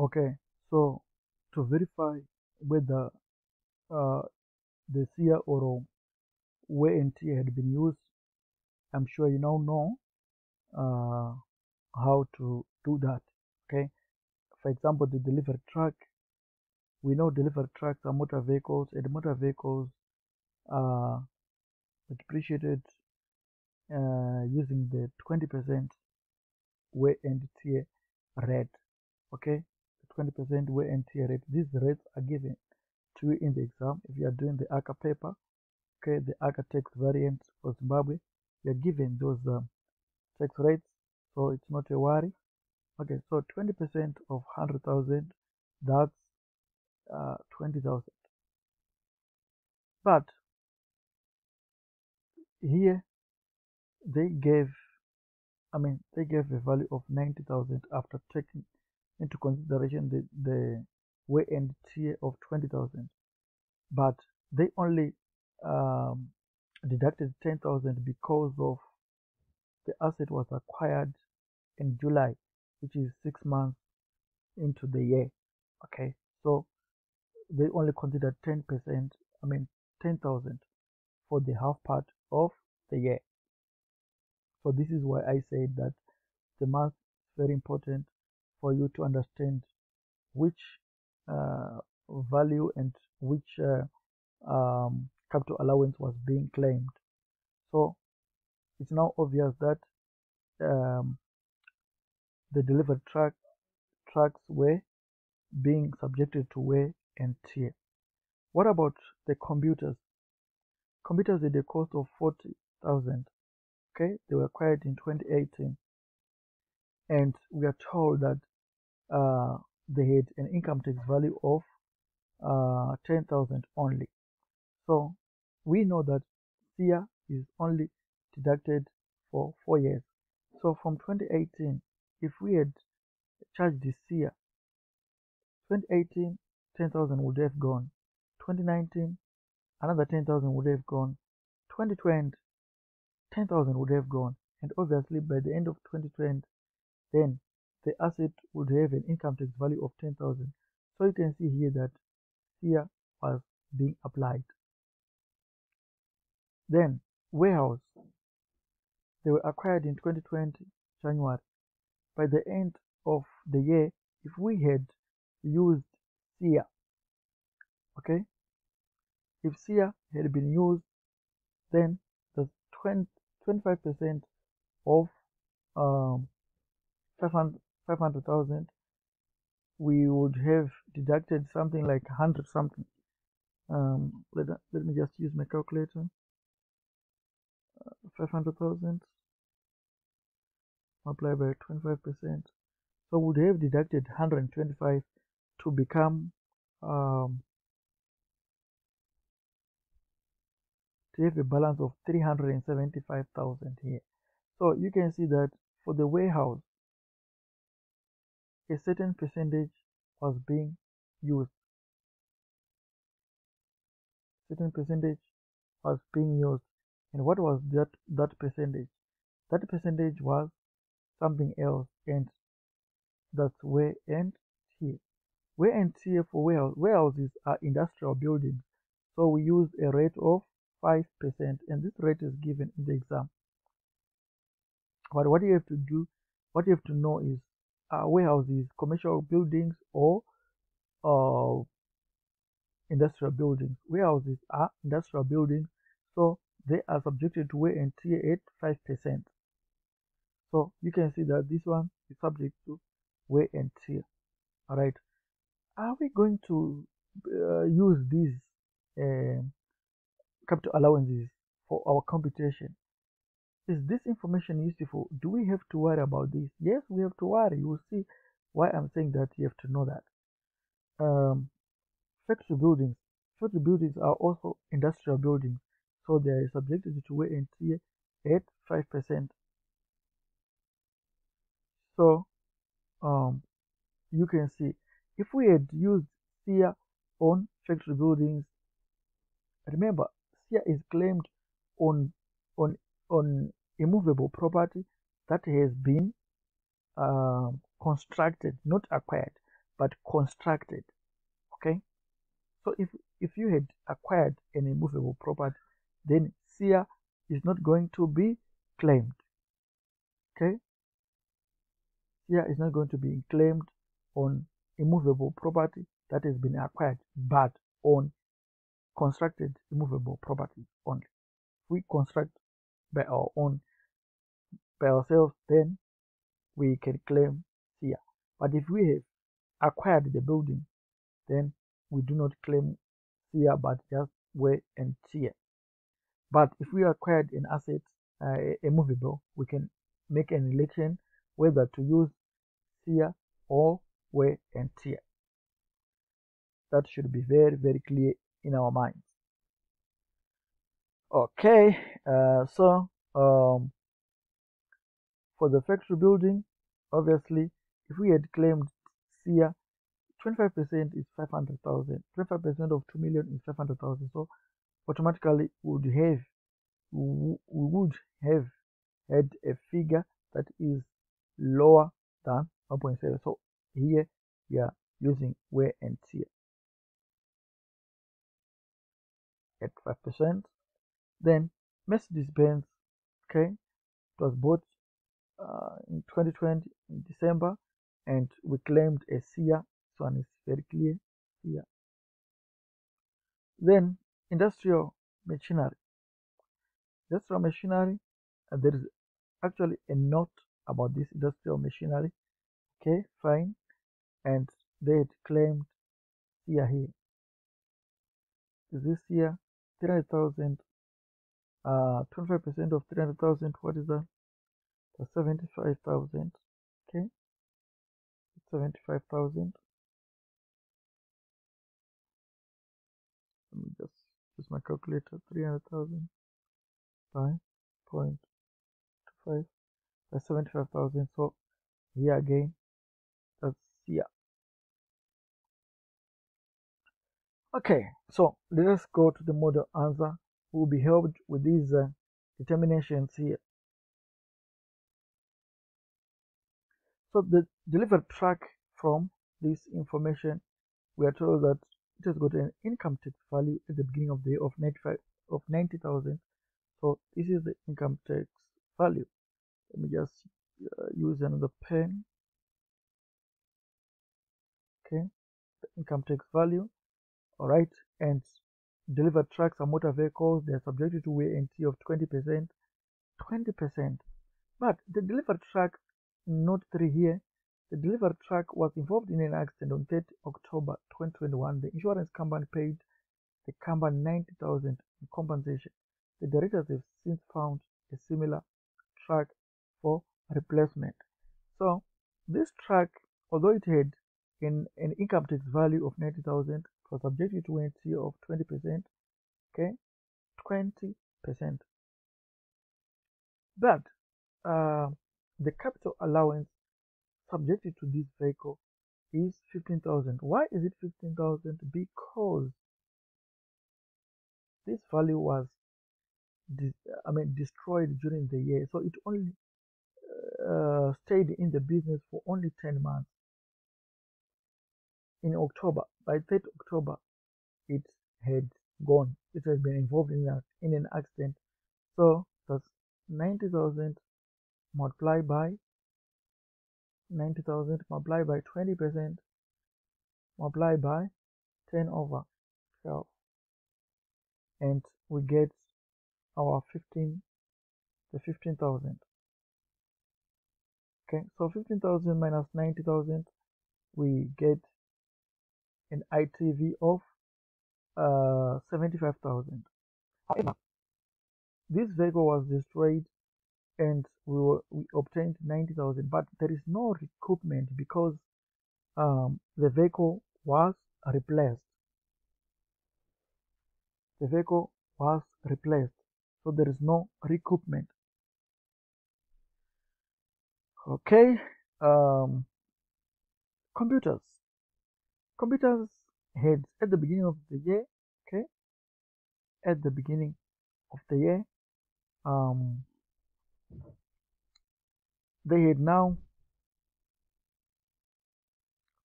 okay so to verify whether uh, the SIA or tear had been used I'm sure you now know uh, how to do that okay? For example the delivery truck. We know delivery trucks are motor vehicles and motor vehicles are depreciated uh, using the 20% wear and tear rate okay? The 20% wear and tear rate. These rates are given to in the exam if you are doing the ACCA paper okay the ACCA tax variant for Zimbabwe you are given those um, tax rates so it's not a worry. Okay so 20% of 100,000 that's uh, 20,000 but here they gave I mean they gave a value of 90,000 after taking into consideration the, the wear and tear of 20,000 but they only um, deducted 10,000 because of the asset was acquired in July which is six months into the year. Okay? So they only considered 10 percent I mean 10,000 for the half part of the year. So this is why I said that the math is very important for you to understand which value and which uh, um, capital allowance was being claimed. So it's now obvious that um, the delivered truck trucks were being subjected to wear and tear. What about the computers? Computers at the cost of 40,000 okay they were acquired in 2018 and we are told that uh, they had an income tax value of uh, 10,000 only. So we know that SIA is only deducted for four years. So from 2018 if we had charged the SIA 2018 10,000 would have gone. 2019 another 10,000 would have gone. 2020 10,000 would have gone. And obviously by the end of 2020 then the asset would have an income tax value of 10,000 so you can see here that here was being applied. Then warehouse. They were acquired in 2020 January. By the end of the year if we had used SIA okay? If SIA had been used then the 20 25% of um, 500,000 we would have deducted something like 100 something. Um, let, let me just use my calculator. Uh, 500,000 multiplied by 25% so we would have deducted 125 to become um, to have a balance of 375,000 here. So you can see that for the warehouse, a certain percentage was being used. Certain percentage was being used. And what was that, that percentage? That percentage was something else and that's where and here. Wear and here for warehouse. Warehouses are industrial buildings. So we use a rate of 5% and this rate is given in the exam. But what you have to do, what you have to know is uh, warehouses, commercial buildings or uh, industrial buildings. Warehouses are industrial buildings, so they are subjected to wear and tear at 5%. So you can see that this one is subject to wear and tear. Alright, are we going to uh, use these uh, capital allowances for our computation. Is this information useful? Do we have to worry about this? Yes, we have to worry. You will see why I'm saying that you have to know that. Um, factory buildings. Factory buildings are also industrial buildings, so they are subjected to wear and tear at 5%. So, um, you can see if we had used SIA on factory buildings, remember SIA is claimed on on on immovable property that has been uh, constructed, not acquired, but constructed. Okay, so if if you had acquired an immovable property, then SIA is not going to be claimed. Okay, SIA is not going to be claimed on immovable property that has been acquired but on constructed immovable properties only. We construct by our own by ourselves, then we can claim SIA. But if we have acquired the building, then we do not claim SIA but just wear and tear. But if we acquired an asset, uh, a movable, we can make an election whether to use SIA or wear and tear. That should be very, very clear in our minds. Okay, uh, so um, for the factory building, obviously, if we had claimed SIA, 25% is 500,000. 25% of 2 million is 500,000. So automatically would have we would have had a figure that is lower than 1.7 so here we are using wear and tear at 5% then Mercedes-Benz okay it was bought uh, in 2020 in December and we claimed a SIA. This one is very clear here then industrial machinery. Industrial machinery and there is actually a note about this industrial machinery okay fine and they had claimed here. Here is this here 300,000 uh 25 percent of 300,000 what is that? That's 75,000 okay? 75,000 let me just use my calculator 300,000 by 0.25 that's 75,000 so here again that's here. Okay so let us go to the model answer we will be helped with these uh, determinations here. So the delivered track from this information we are told that it has got an income tax value at the beginning of the year of 95 of 90,000 so this is the income tax value. Let me just uh, use another pen. Okay. The income tax value. All right and delivered trucks and motor vehicles they're subjected to VAT of 20 percent 20 percent. But the delivered truck note 3 here the delivered truck was involved in an accident on 30 October 2021 the insurance company paid the company 90,000 in compensation. The directors have since found a similar truck for replacement. So this truck, although it had an, an income tax value of 90,000, subjected to VAT of 20%, okay, 20%. But uh, the capital allowance subjected to this vehicle is 15,000. Why is it 15,000? Because this value was I mean destroyed during the year so it only uh, stayed in the business for only 10 months in October. By 3rd October it had gone. It has been involved in, a, in an accident. So that's 90,000 multiplied by 90,000 multiplied by 20 percent multiplied by 10 over 12 and we get our 15 the 15,000 okay so 15,000 minus 90,000 we get an ITV of uh, 75,000 however this vehicle was destroyed and we were we obtained 90,000 but there is no recoupment because um, the vehicle was replaced. The vehicle was replaced so there is no recoupment. Okay um, computers computers had at the beginning of the year okay? At the beginning of the year um, they had now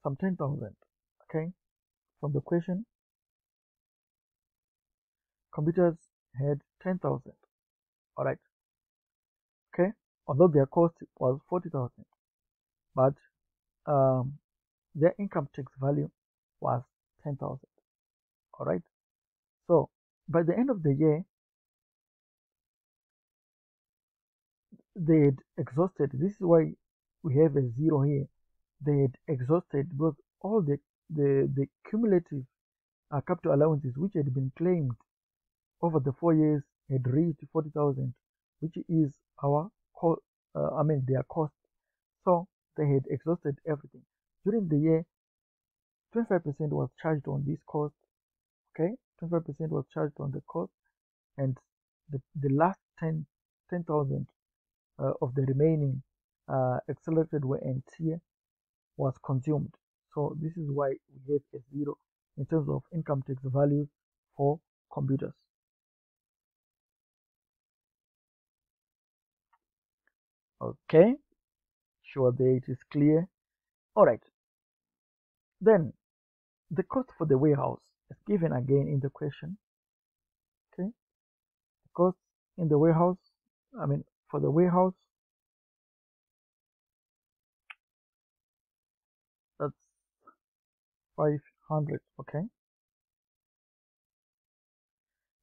some 10,000 okay? From the question computers had 10,000 all right okay? Although their cost was 40,000 but um, their income tax value was 10,000. All right. So by the end of the year, they had exhausted. This is why we have a zero here. They had exhausted both all the the, the cumulative uh, capital allowances which had been claimed over the four years had reached 40,000, which is our cost, uh, I mean their cost. So they had exhausted everything. During the year, 25% was charged on this cost. Okay, 25% was charged on the cost, and the, the last 10 10,000 uh, of the remaining uh, accelerated wear and was consumed. So this is why we have a zero in terms of income tax values for computers. Okay, sure that it is clear. All right. Then the cost for the warehouse is given again in the question. Okay, the cost in the warehouse, I mean for the warehouse, that's 500 okay?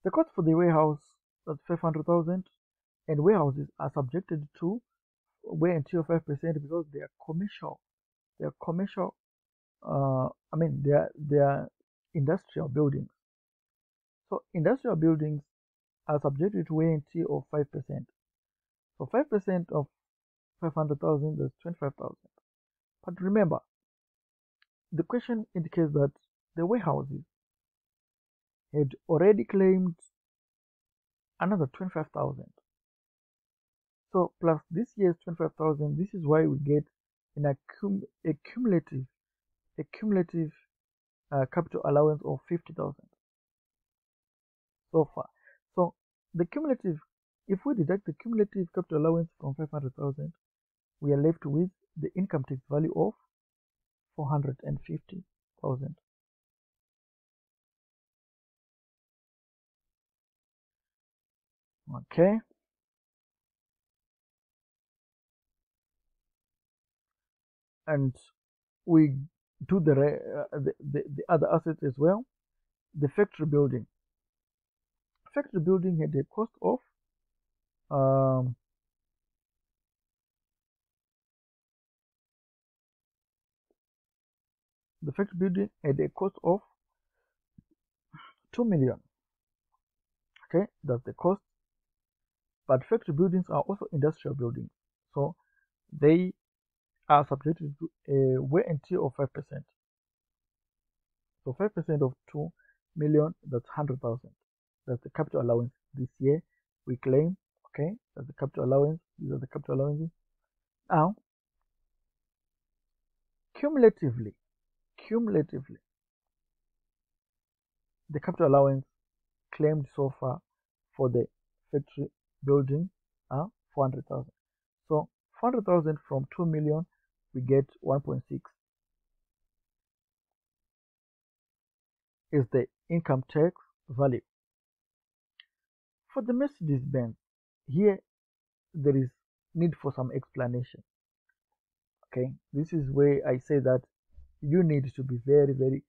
The cost for the warehouse that's 500,000 and warehouses are subjected to wear and tear 5% because they are commercial. They are commercial uh, I mean they are they are industrial buildings. So industrial buildings are subjected to wear and of 5% so 5% of 500,000 is 25,000 but remember the question indicates that the warehouses had already claimed another 25,000. So plus this year's 25,000, this is why we get an accum a cumulative, a cumulative uh, capital allowance of 50,000 so far. So the cumulative, if we deduct the cumulative capital allowance from 500,000, we are left with the income tax value of 450,000. Okay. And we do the, uh, the, the, the other assets as well. The factory building. Factory building had a cost of um, the factory building at a cost of 2 million okay that's the cost but factory buildings are also industrial buildings so they are subjected eh, to a tear of 5 percent. So 5 percent of 2 million that's 100,000 that's the capital allowance this year we claim okay? That's the capital allowance these are the capital allowances. Now cumulatively cumulatively the capital allowance claimed so far for the factory building ah, are 400,000 so 400,000 from 2 million we get 1.6 is the income tax value. For the Mercedes Benz here there is need for some explanation okay? This is where I say that you need to be very very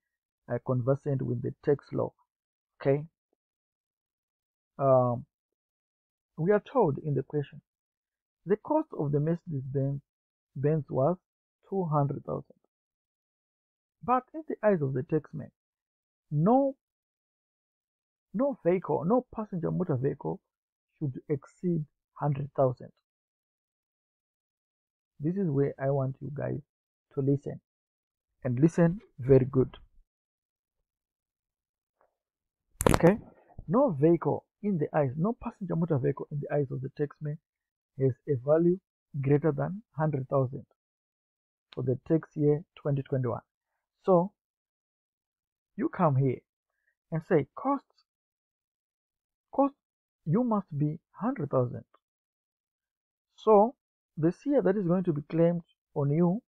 uh, conversant with the tax law okay? Um, we are told in the question the cost of the Mercedes Benz, Benz was 200,000 but in the eyes of the taxman no no vehicle no passenger motor vehicle should exceed 100,000 this is where I want you guys to listen and listen very good. Okay? No vehicle in the eyes no passenger motor vehicle in the eyes of the taxman has a value greater than 100,000 for the tax year 2021 so you come here and say costs cost you must be 100,000 so the year that is going to be claimed on you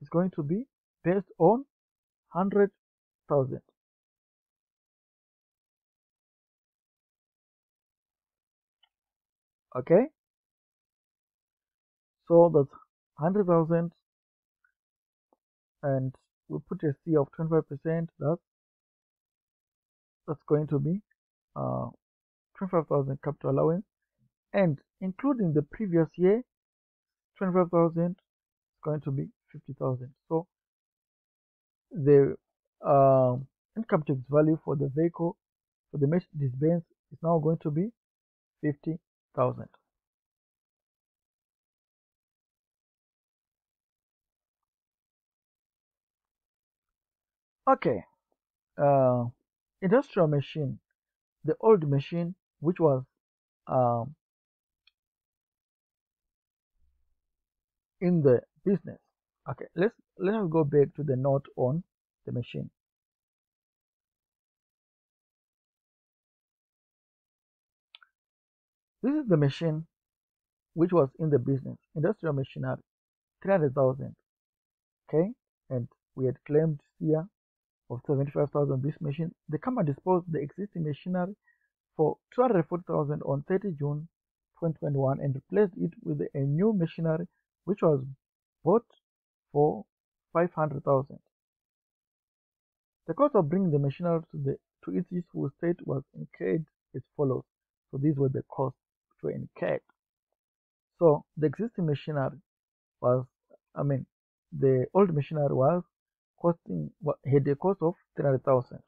is going to be based on 100,000. Okay, so that's 100,000 and we put a C of 25%, that's, that's going to be uh, 25,000 capital allowance. And including the previous year, 25,000 is going to be 50,000. So the uh, income tax value for the vehicle for the Mercedes Benz is now going to be 50,000. Okay, uh, industrial machine, the old machine which was um, in the business. Okay, let's let us go back to the note on the machine. This is the machine which was in the business, industrial machinery, 300,000. Okay, and we had claimed here of 75,000 this machine. The company disposed the existing machinery for 240,000 on 30 June 2021 and replaced it with a new machinery which was bought for 500,000. The cost of bringing the machinery to the to its useful state was incurred as follows. So these were the costs which were incurred. So the existing machinery was, I mean, the old machinery was costing had a cost of 300,000.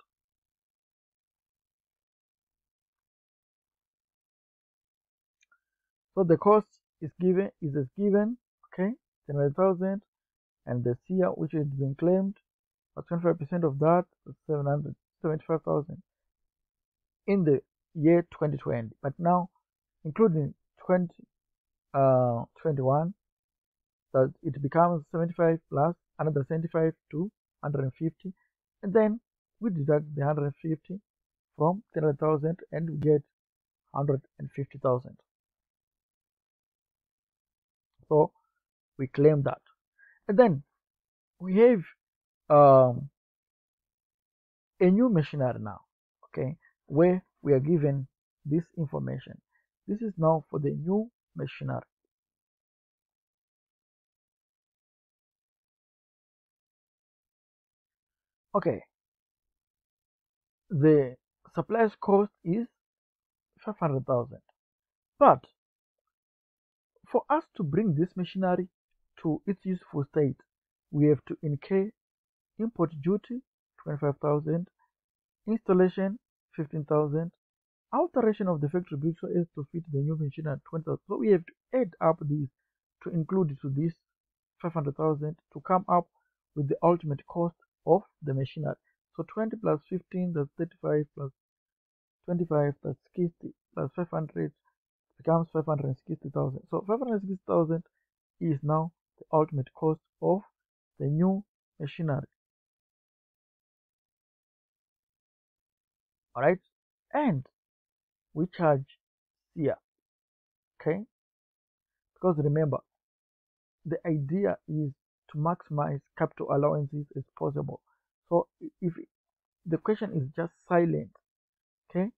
So the cost is given is as given, okay, 300,000 and the SIA which has been claimed, 25% of that, 775,000 in the year 2020. But now, including 2021, uh, that it becomes 75 plus another 75 to 150 and then we deduct the 150 from 300,000 and we get 150,000 so we claim that. And then we have um, a new machinery now okay where we are given this information. This is now for the new machinery okay the supplies cost is 500,000 but for us to bring this machinery to its useful state we have to incur import duty 25,000 installation 15,000 alteration of the factory build so as to fit the new machinery 20,000 so we have to add up these to include to this 500,000 to come up with the ultimate cost of the machinery. So 20 plus 15 that's 35 plus 25 that's plus 60 plus 500 becomes 560,000. So 560,000 is now the ultimate cost of the new machinery. Alright, and we charge here. Okay, because remember, the idea is to maximize capital allowances as possible. So if the question is just silent, okay,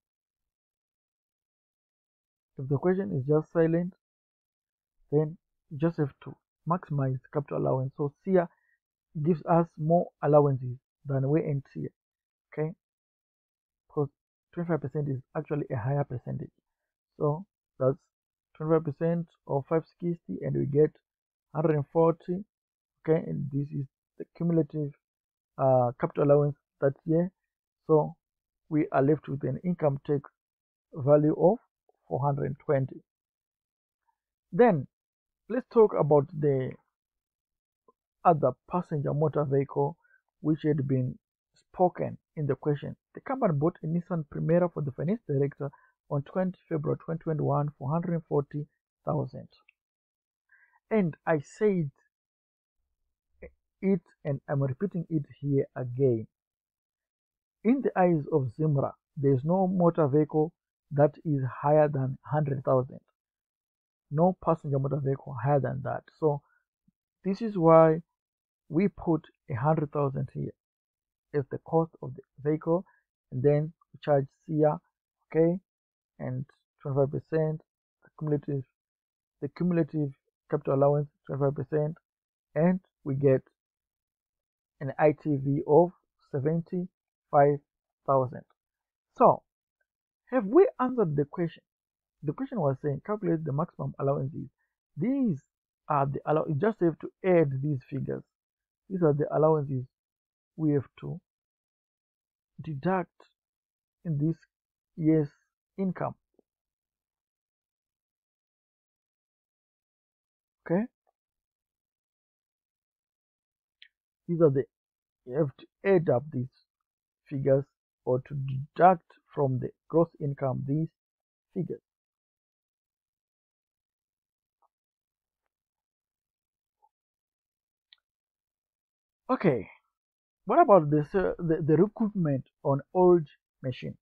if the question is just silent, then you just have to maximize capital allowance. So SIA gives us more allowances than we and SIA, okay, because 25% is actually a higher percentage. So that's 25% of 560 and we get 140 okay and this is the cumulative uh, capital allowance that year. So we are left with an income tax value of 420 then let's talk about the other passenger motor vehicle which had been spoken in the question. The company bought a nissan primera for the finance director on 20 february 2021 for 140000 and i said it and I'm repeating it here again. In the eyes of Zimra, there is no motor vehicle that is higher than 100,000. No passenger motor vehicle higher than that. So this is why we put 100,000 here as the cost of the vehicle and then we charge SIA, okay, and 25% the cumulative the cumulative capital allowance 25% and we get an ITV of 75,000. So, have we answered the question? The question was saying calculate the maximum allowances. These are the allow. You just have to add these figures. These are the allowances we have to deduct in this year's income. Okay. These are the you have to add up these figures or to deduct from the gross income these figures. Okay, what about this, uh, the, the recoupment on old machine?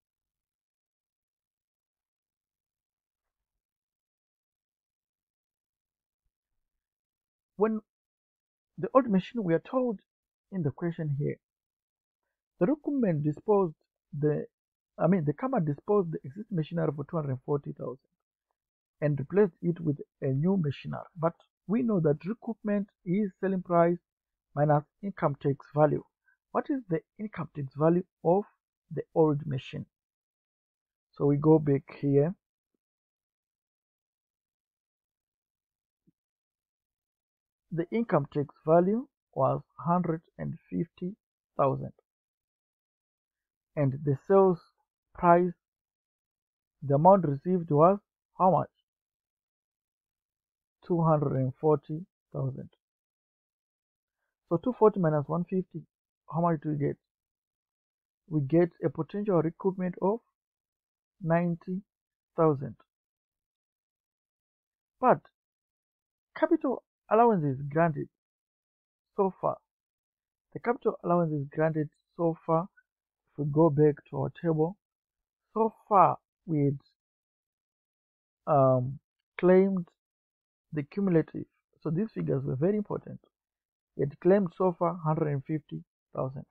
When the old machine, we are told in the question here, the recoupment disposed the, I mean, the Kama disposed the existing machinery for 240,000 and replaced it with a new machinery. But we know that recoupment is selling price minus income tax value. What is the income tax value of the old machine? So we go back here. The income tax value was 150,000 and the sales price the amount received was how much 240,000 so 240 minus 150, how much do we get? We get a potential recoupment of 90,000. But capital allowance is granted so far. The capital allowance is granted so far. If we go back to our table, so far we had um, claimed the cumulative. So these figures were very important. It claimed so far 150,000.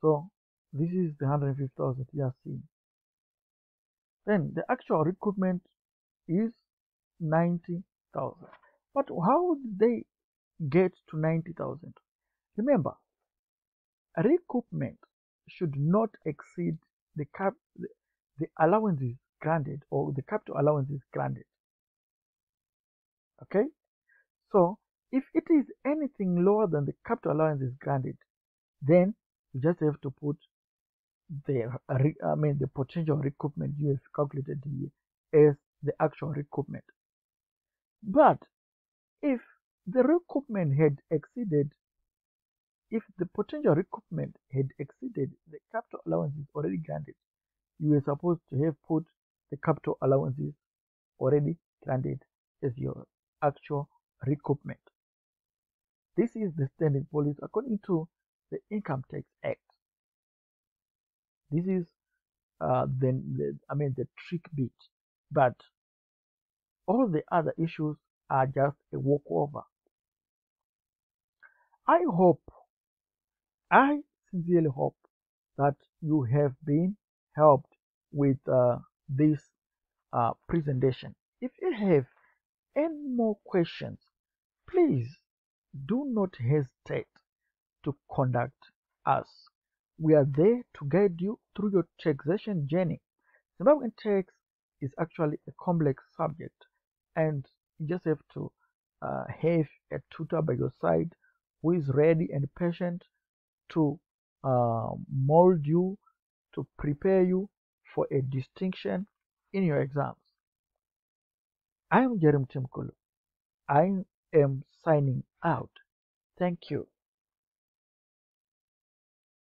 So this is the 150,000 you are seeing. Then the actual recoupment is 90,000. But how did they get to 90,000? Remember, recoupment should not exceed the cap the, allowances granted or the capital allowances granted. Okay? So if it is anything lower than the capital allowance is granted, then you just have to put the I mean the potential recoupment you have calculated here as the actual recoupment. But if the recoupment had exceeded, if the potential recoupment had exceeded the capital allowances already granted, you were supposed to have put the capital allowances already granted as your actual recoupment. This is the standing policy according to the Income Tax Act. This is uh, the, the, I mean the trick bit, but all the other issues are just a walkover. I hope, I sincerely hope that you have been helped with uh, this uh, presentation. If you have any more questions, please do not hesitate to contact us. We are there to guide you through your taxation journey. Zimbabwean tax is actually a complex subject, and you just have to uh, have a tutor by your side who is ready and patient to uh, mold you, to prepare you for a distinction in your exams. I am Jeremy Timkulu. I am signing out. Thank you.